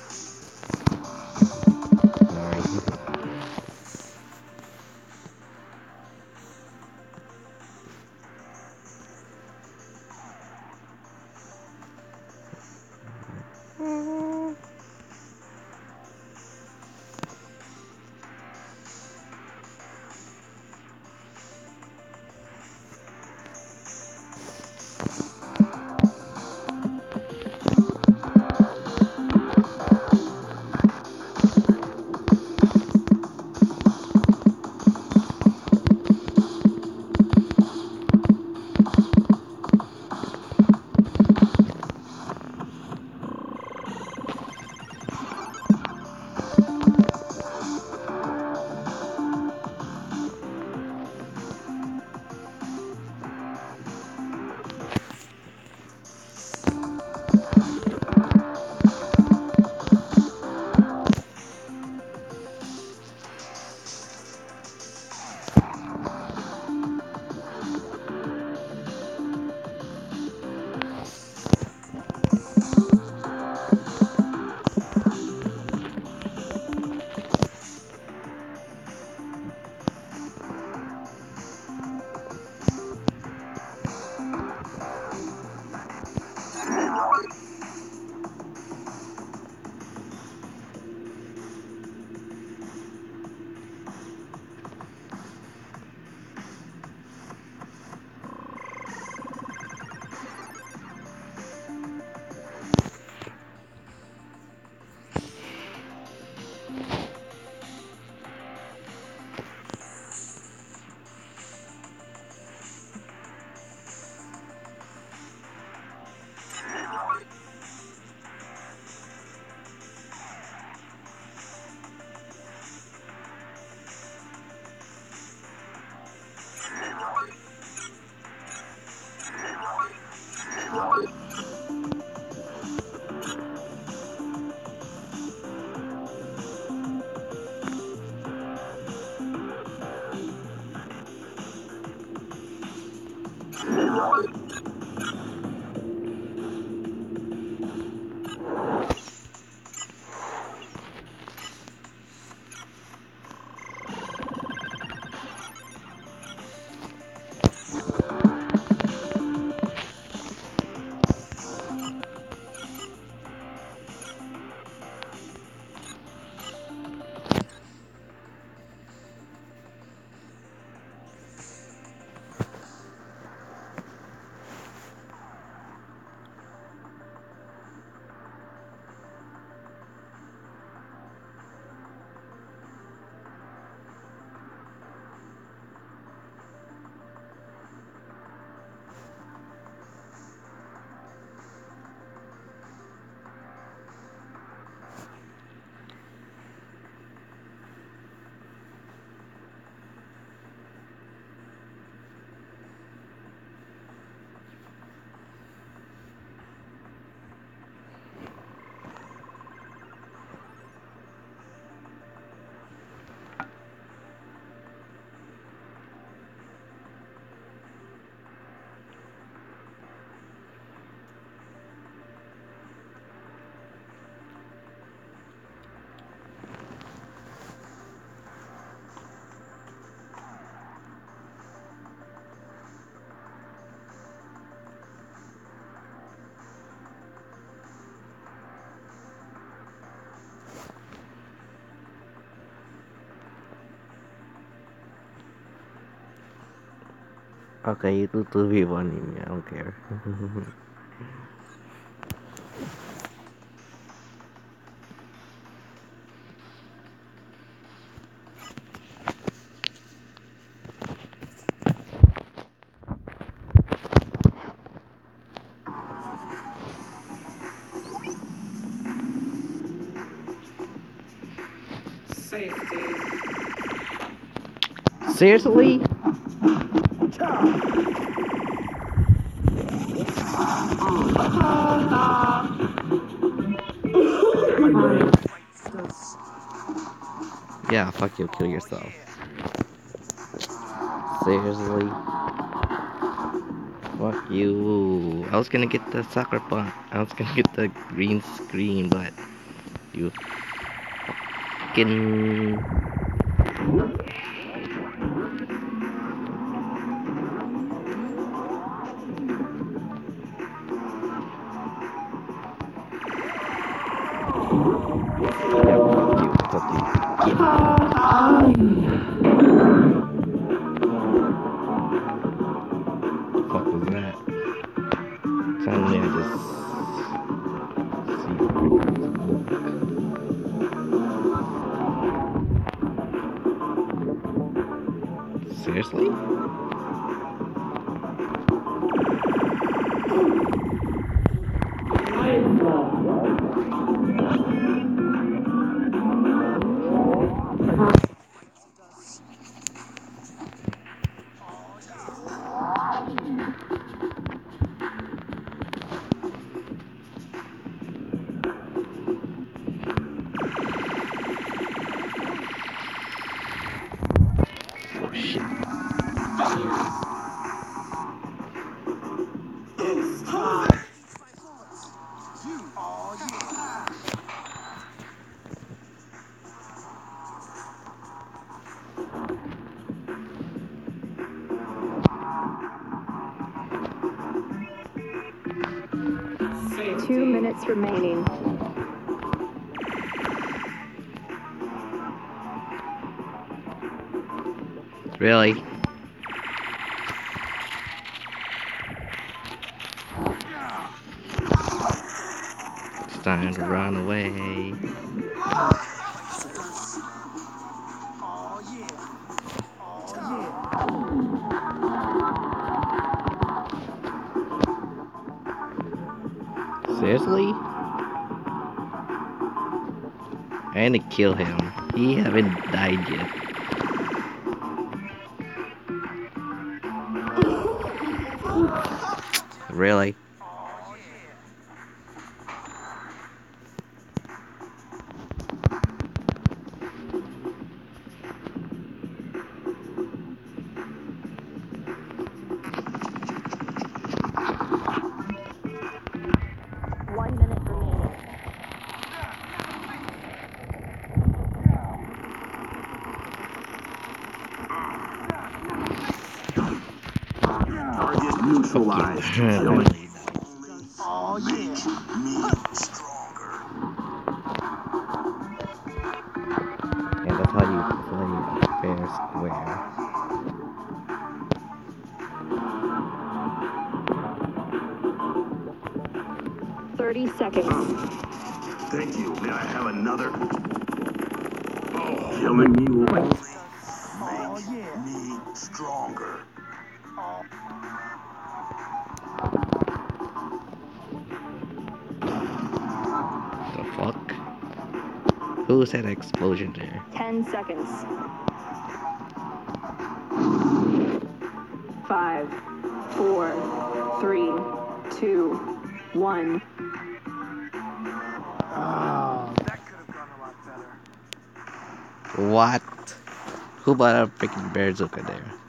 Okay, you do 2v1 me, I don't care. Seriously? Yeah, fuck you, kill yourself. Seriously? Fuck you. I was gonna get the soccer punt. I was gonna get the green screen, but you fucking Two Seriously? I And to kill him. He haven't died yet. Really? Seconds. Five, four, three, two, one. What? Who bought a freaking bazooka there?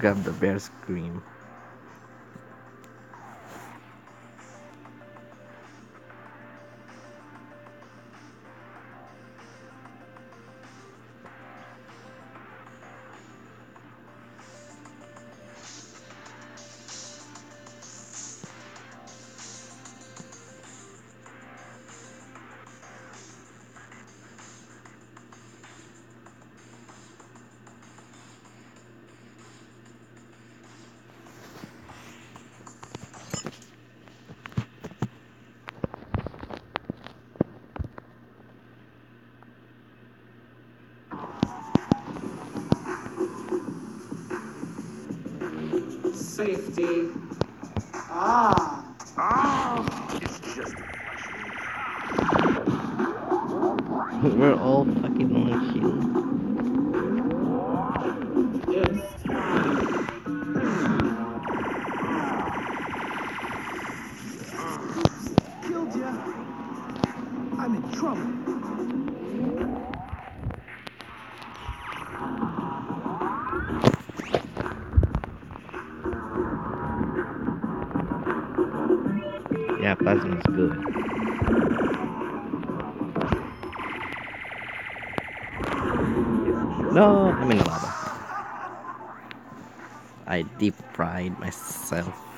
grab the bare screen. good. No, I'm in lava. I deep fried myself.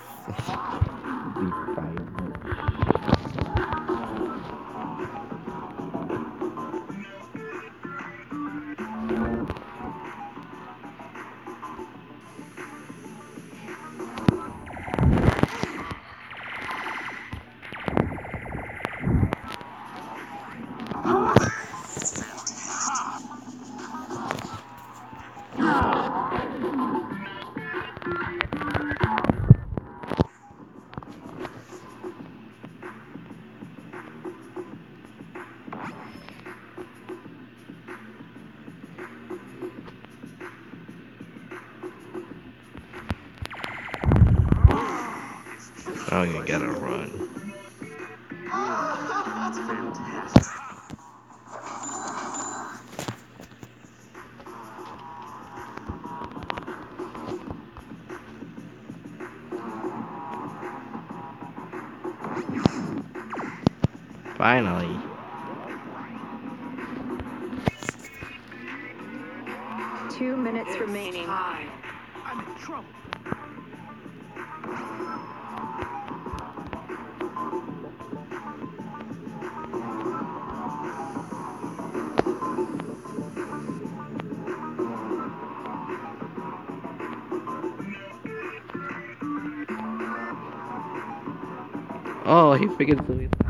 he freaking deleted.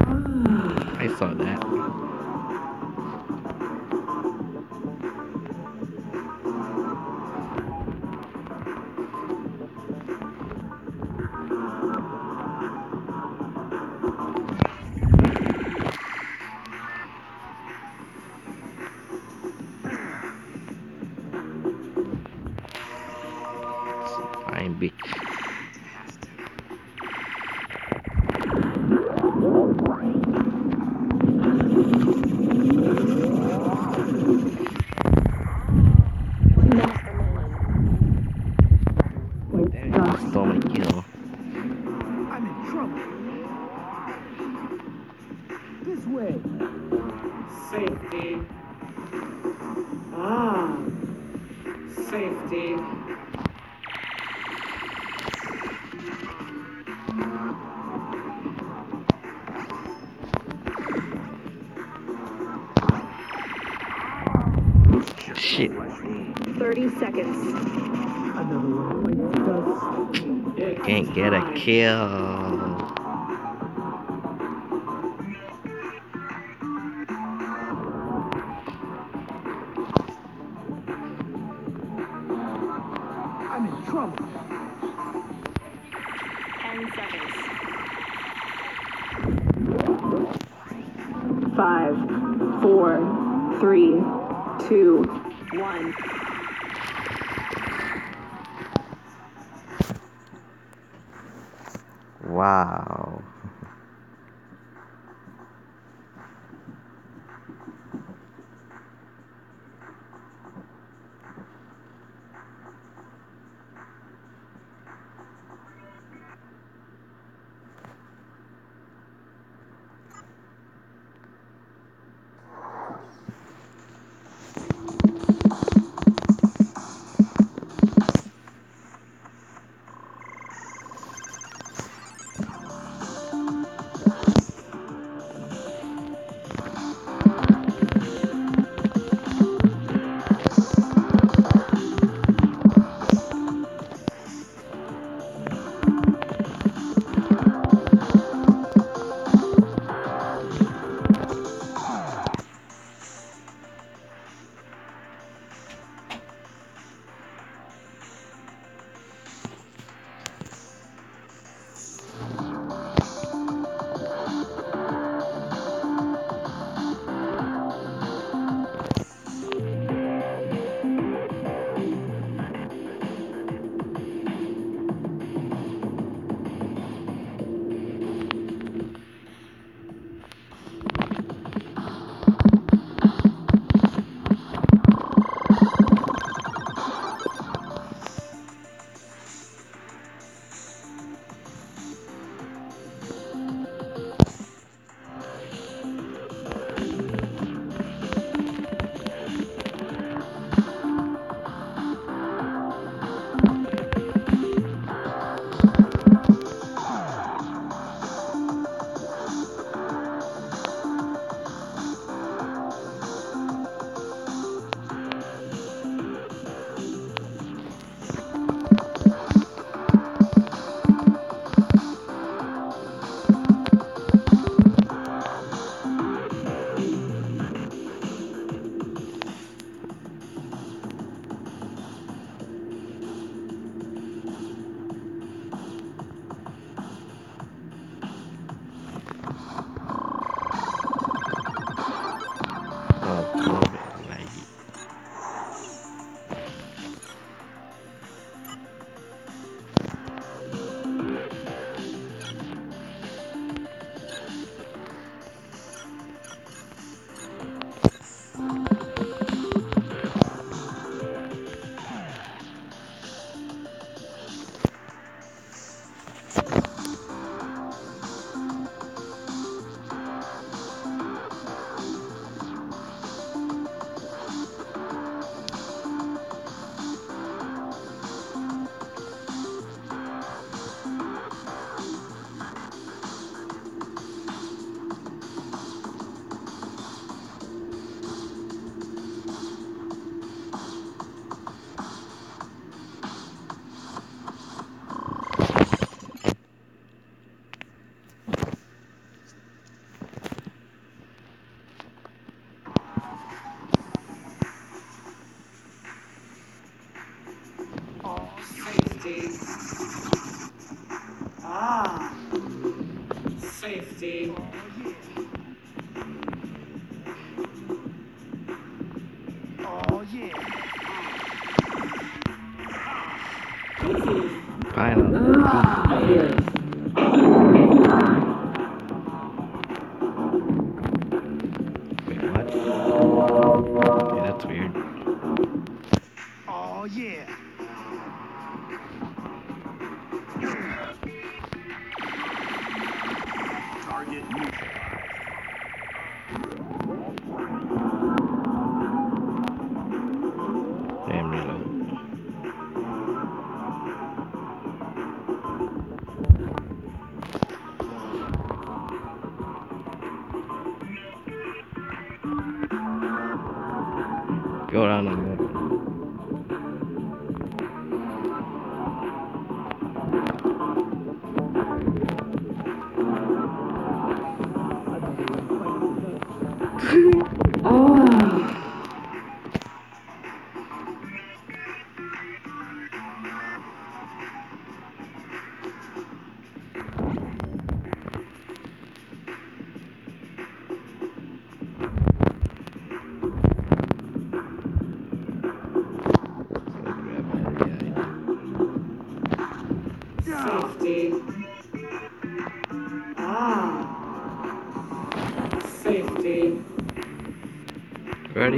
Can't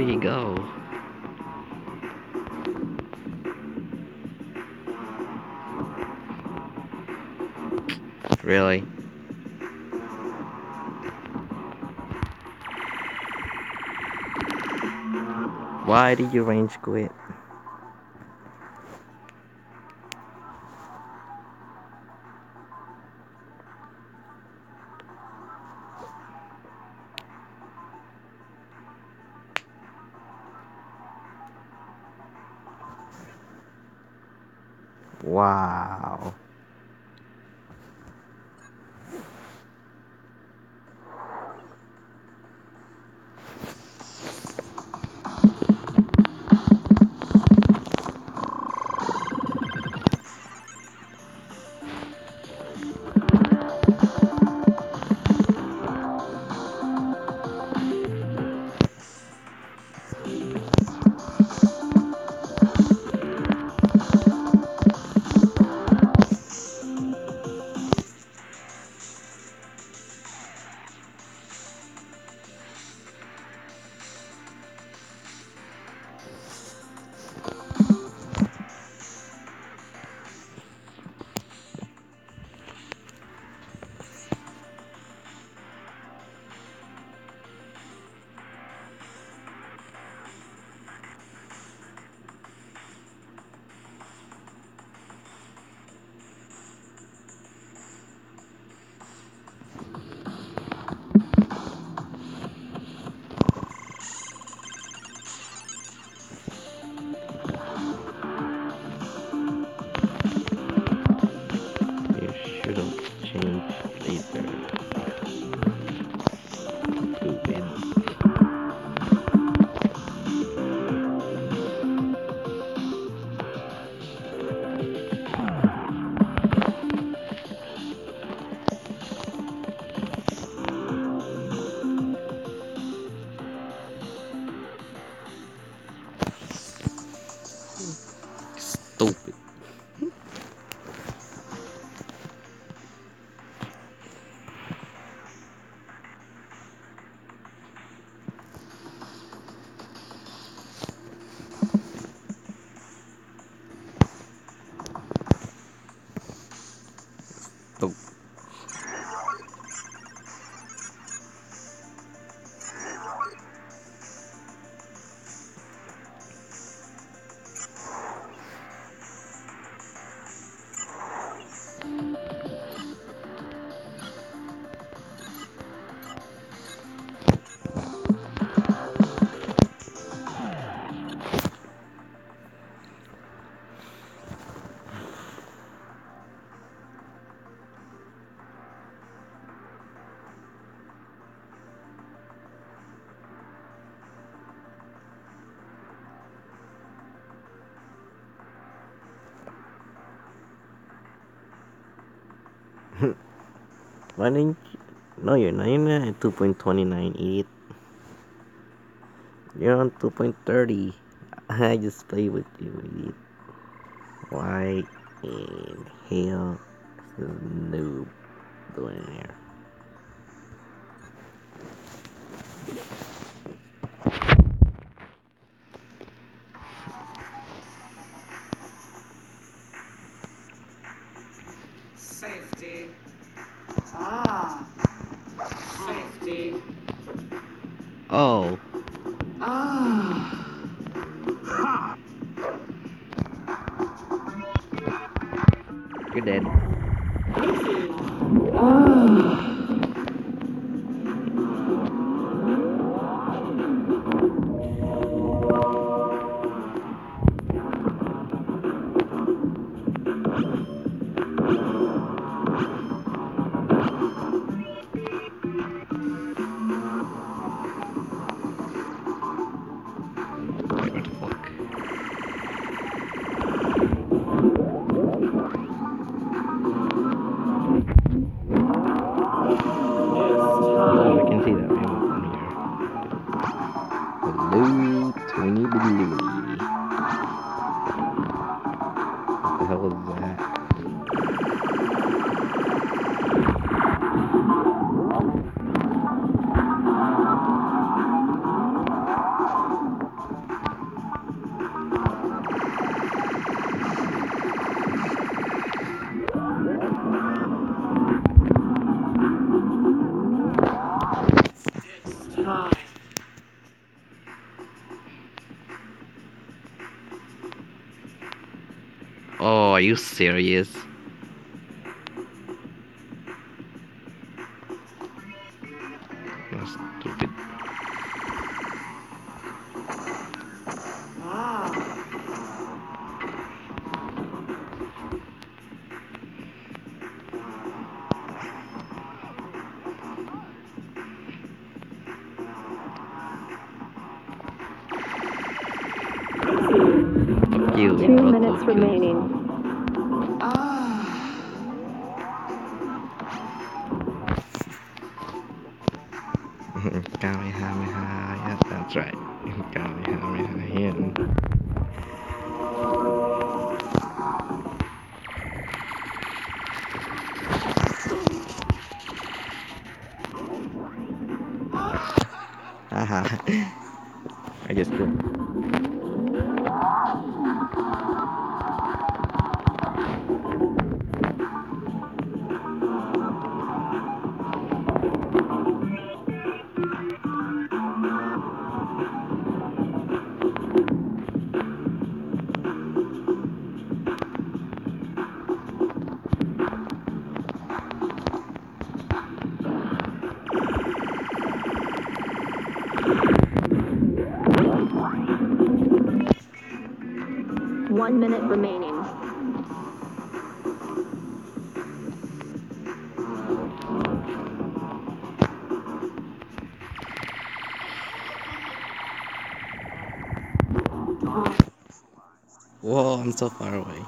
Did go? Really? Why did you range quit? Why didn't you? No, you're not. You're not at 2.29, idiot. You're on 2.30. I just play with you, idiot. Why? And hell you serious? I'm so far away.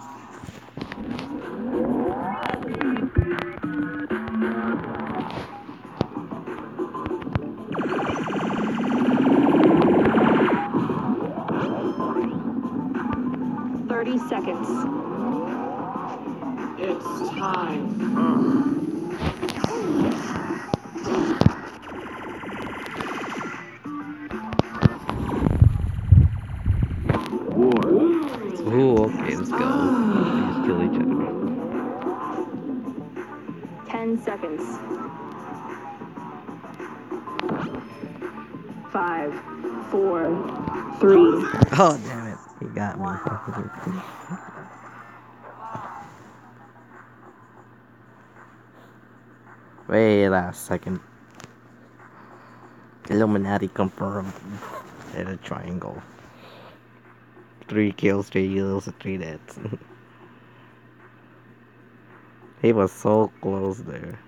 Thirty seconds. Seconds. Five, four, three, Oh, damn it. He got me. Wait last second. Illuminati confirmed. At a triangle. Three kills, three kills, three deaths. he was so close there.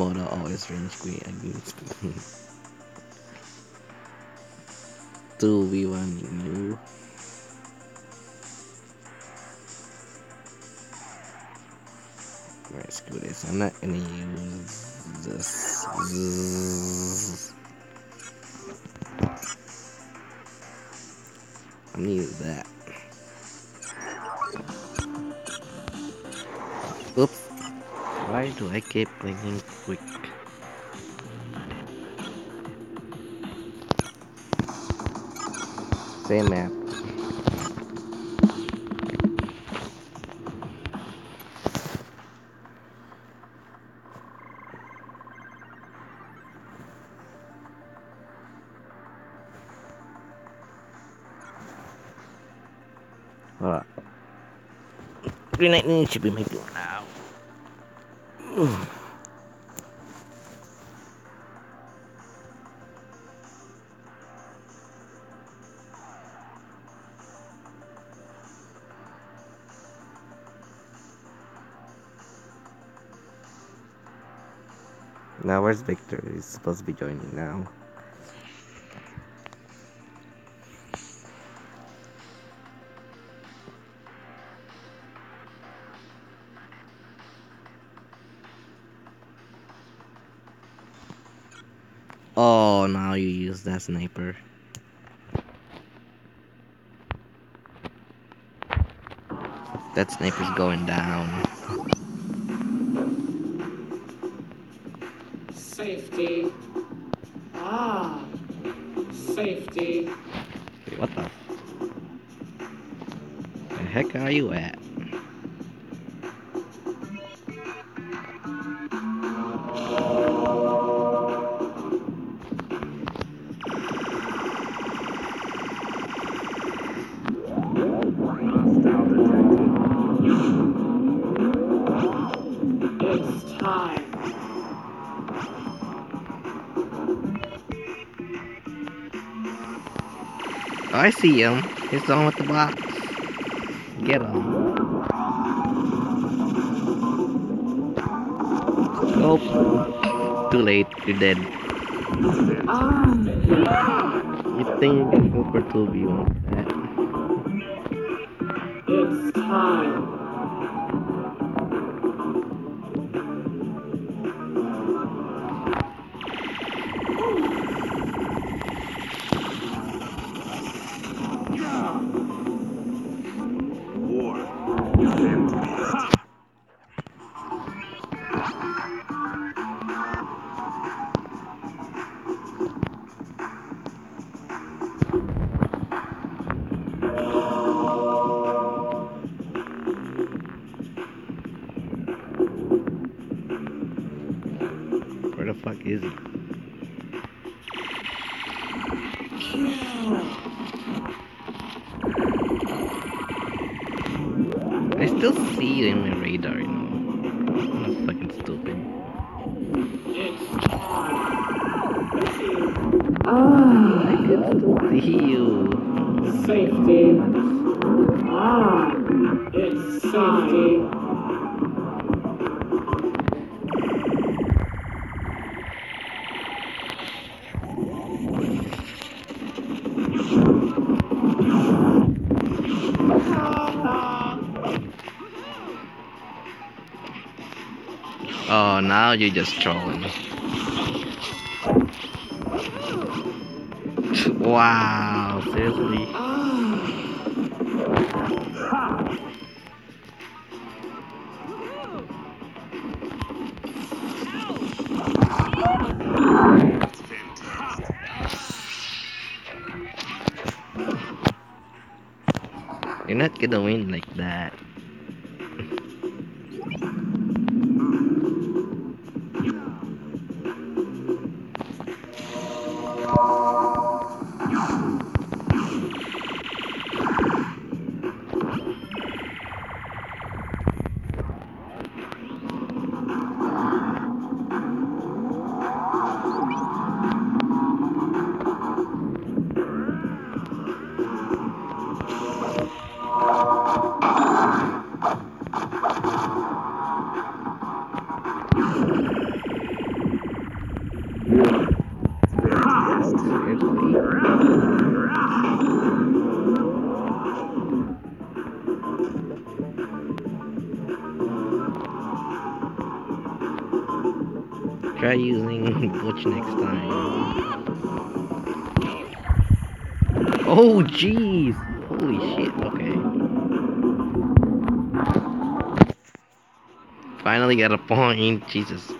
Moda always range queen against. V one you. Alright, screw this. I'm not gonna use this. I'm gonna use that. Oops. Why do I keep blinking quick? Same map. Green Lightning should be my goal now. Where's Victor? He's supposed to be joining now. You use that sniper. That sniper's going down. Safety. Ah. Safety. Wait, what the? The heck are you at? See him. The one with the box. Get him. Oh, too late. You're dead. You think you can go for 2v1? It's time. Now you're just trolling. wow, seriously? You're not gonna win like that. Next time. Oh, jeez! Holy shit, okay. Finally got a point, Jesus.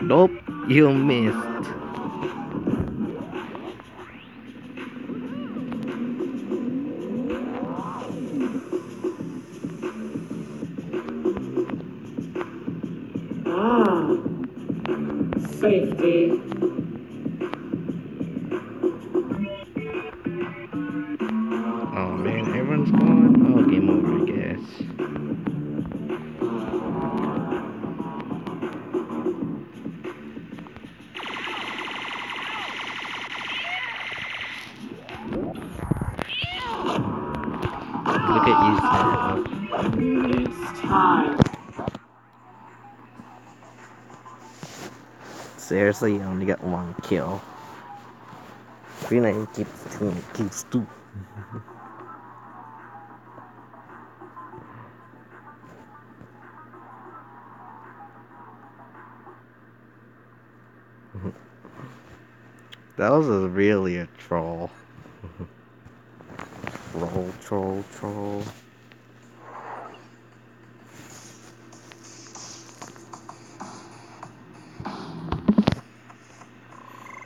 Nope, you Seriously, you only got one kill. Green Lantern keeps two kills too. that was a, really a troll. troll, troll, troll.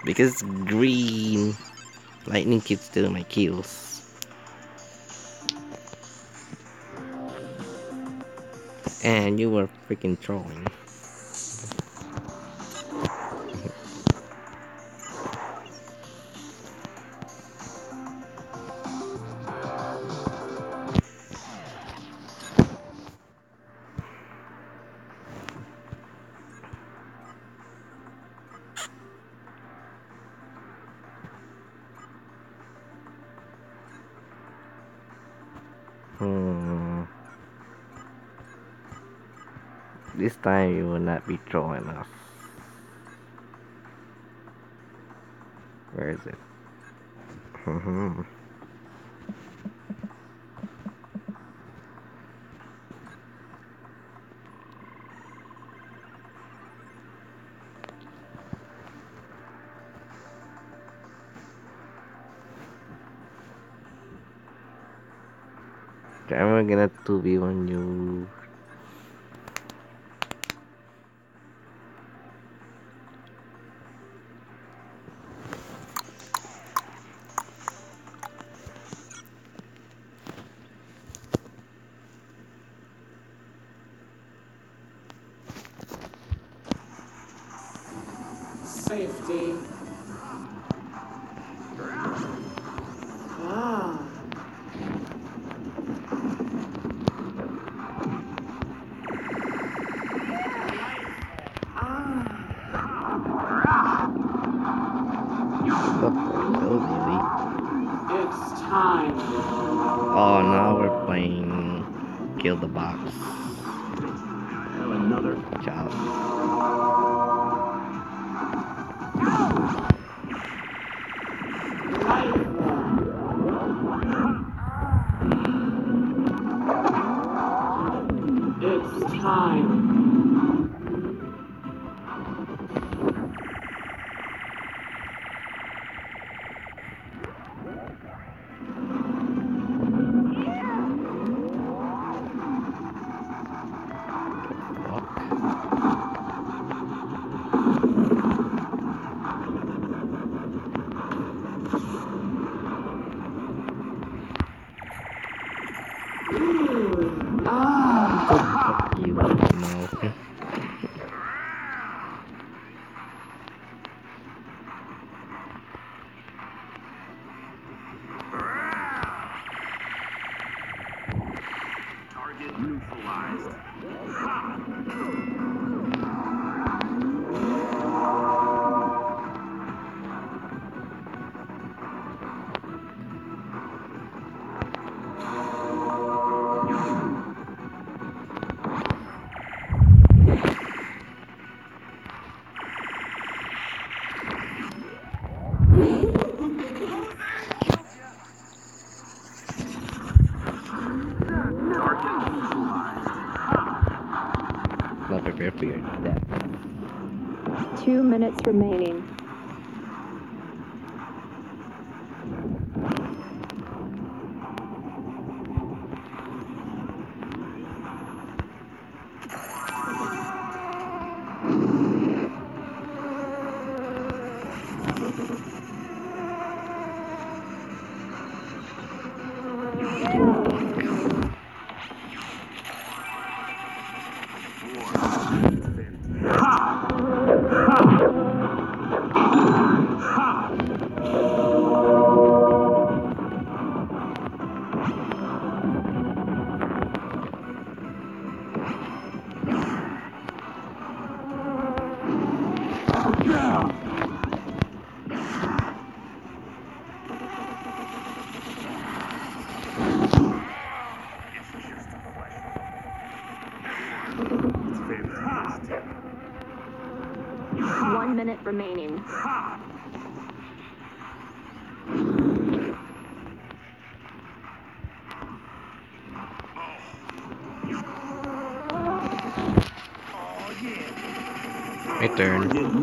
Because it's green. Lightning keeps stealing my kills. And you were freaking trolling. Time you will not be trolling us. Where is it? Mhm. I'm gonna 2v1 you. Time.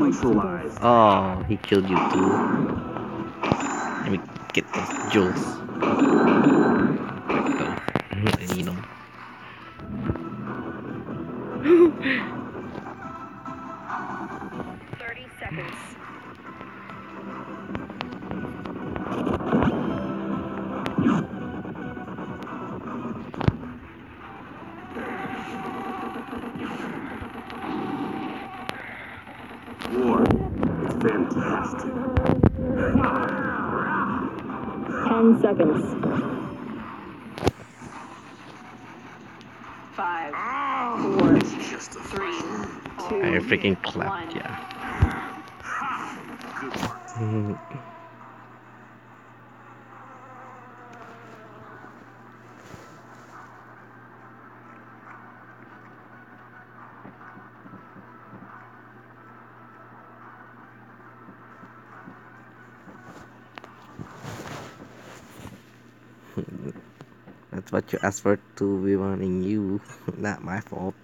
neutralized. Oh, he killed you too. Let me get those jewels. what asked for to be wanting you. Not my fault.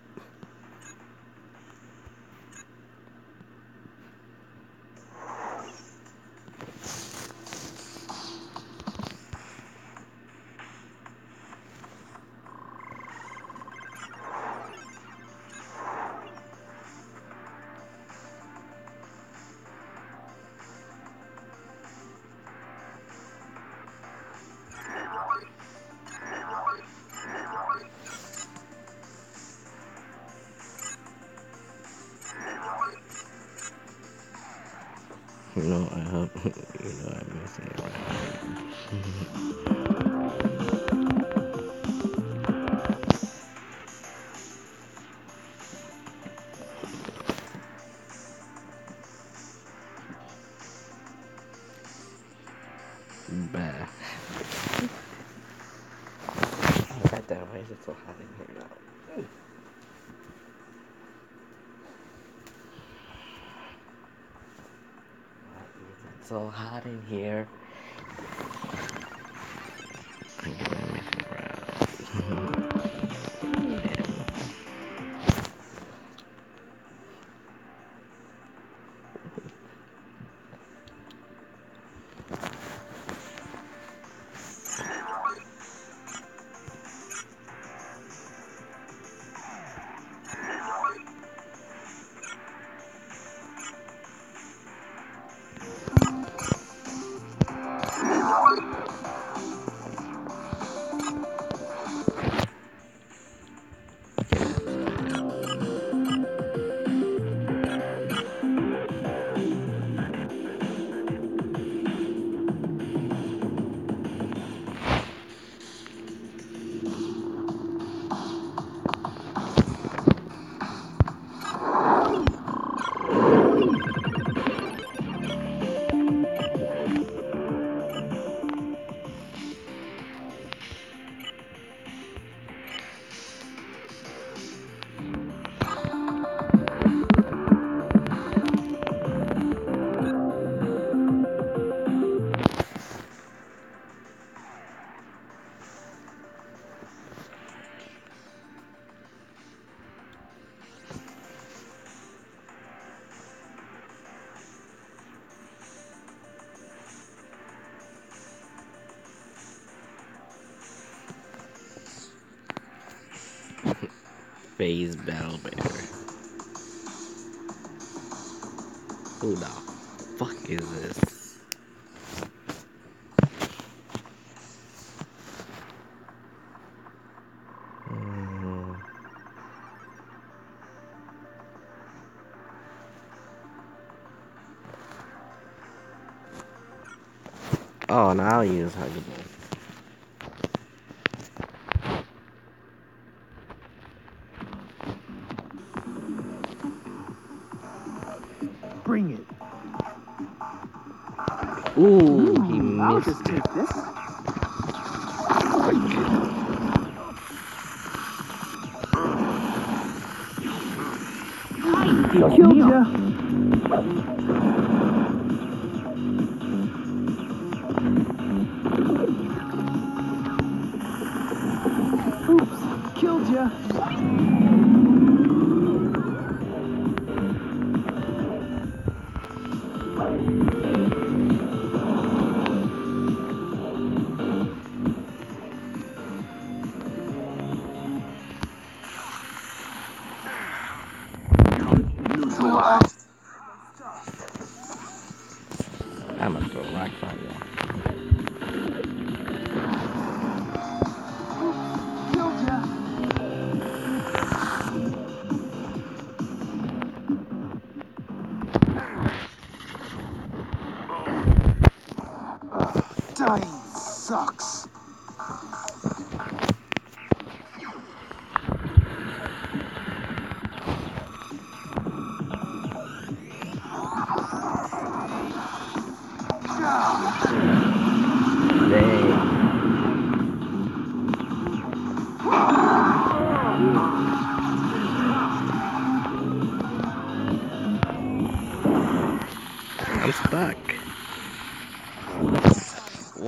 hot in here. Phase battle bear. Who the fuck is this? Oh, now he is huggable. Ooh, hmm, he I'll missed. just take this.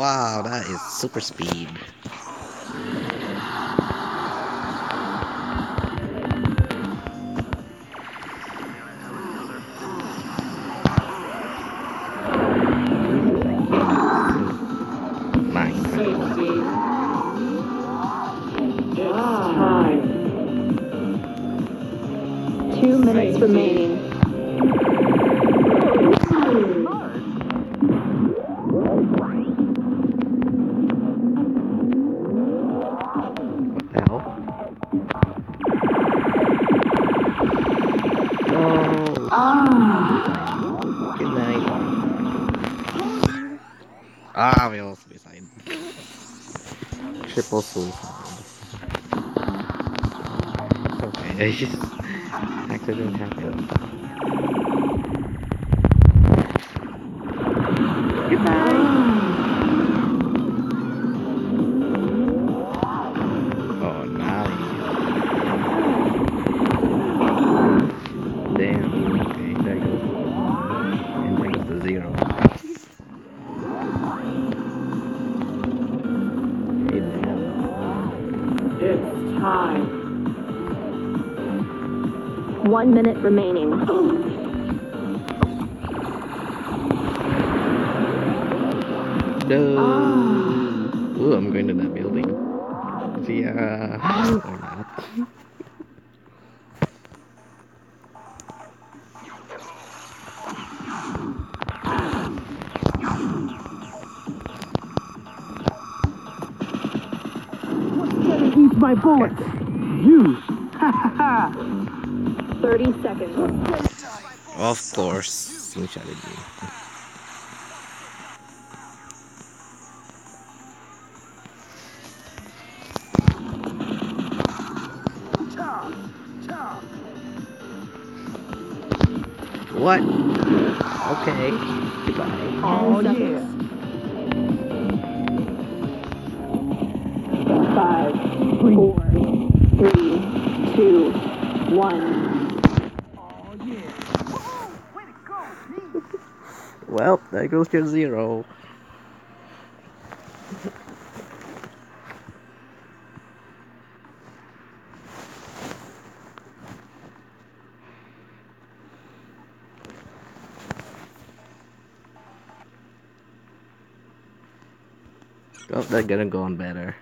Wow, that is super speed. Triple What? Okay. Goodbye. Oh yeah. Five, four, three, two, one. Oh yeah. Whoa, way to go. Well, there goes your zero. They're gonna go on better.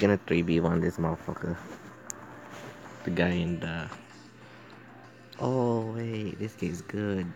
Gonna 3v1 this motherfucker? The guy in the. Oh, wait, this game's good.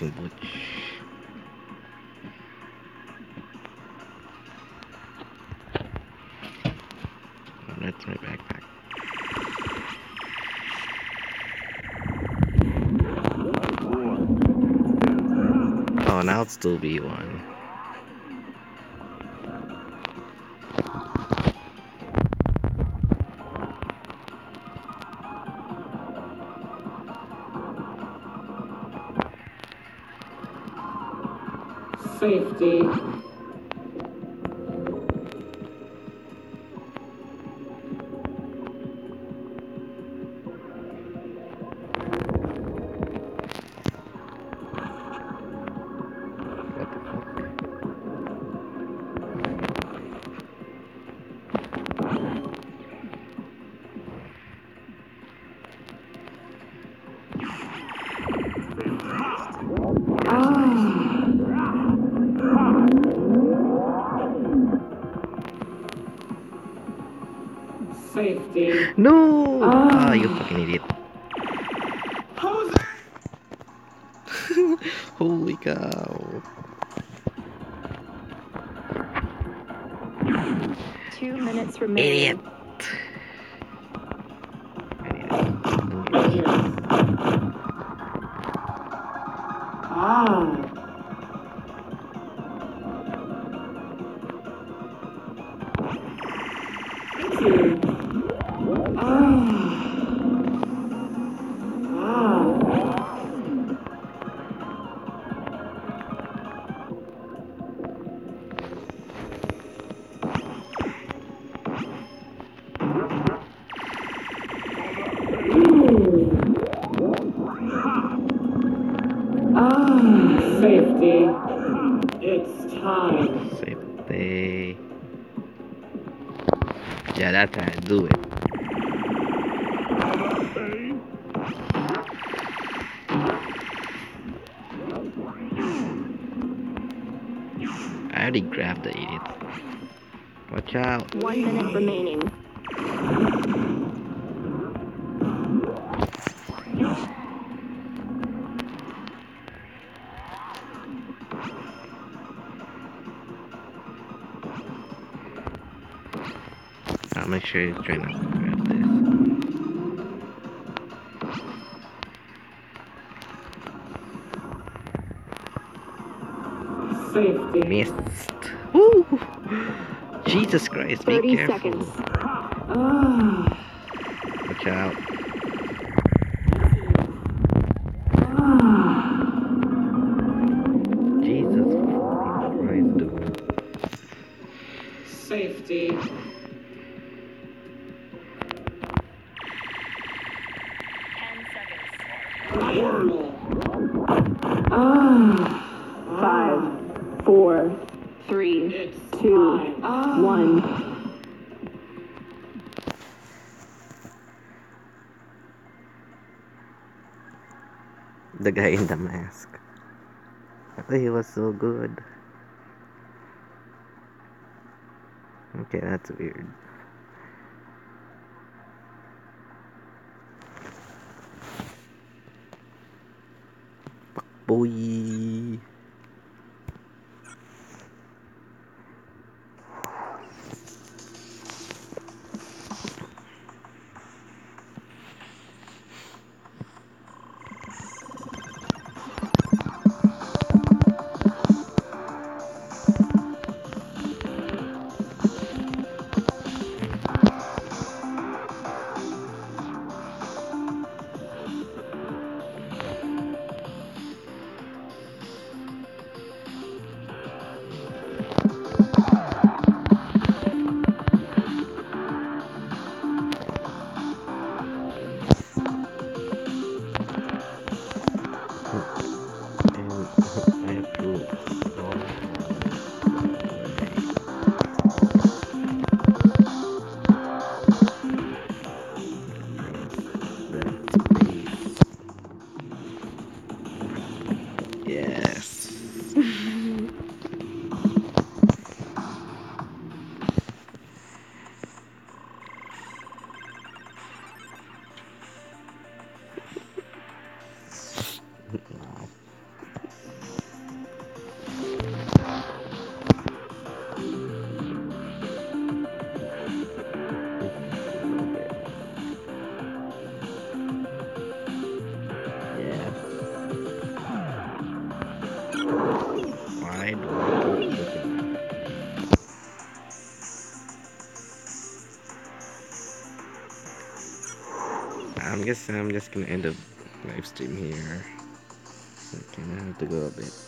with wood. That's my backpack. Oh, now it's still B1. যে Safety. No! Ah, you fucking idiot. Holy cow. Two minutes Idiot. remaining. Right sure he's trying to grab this. Safety. Missed. Woo! Jesus Christ, be 30 careful. seconds. Watch out. Guy in the mask. He was so good. Okay, that's weird. Boy. I'm guessing I'm just gonna end up live stream here. Okay, I have to go a bit.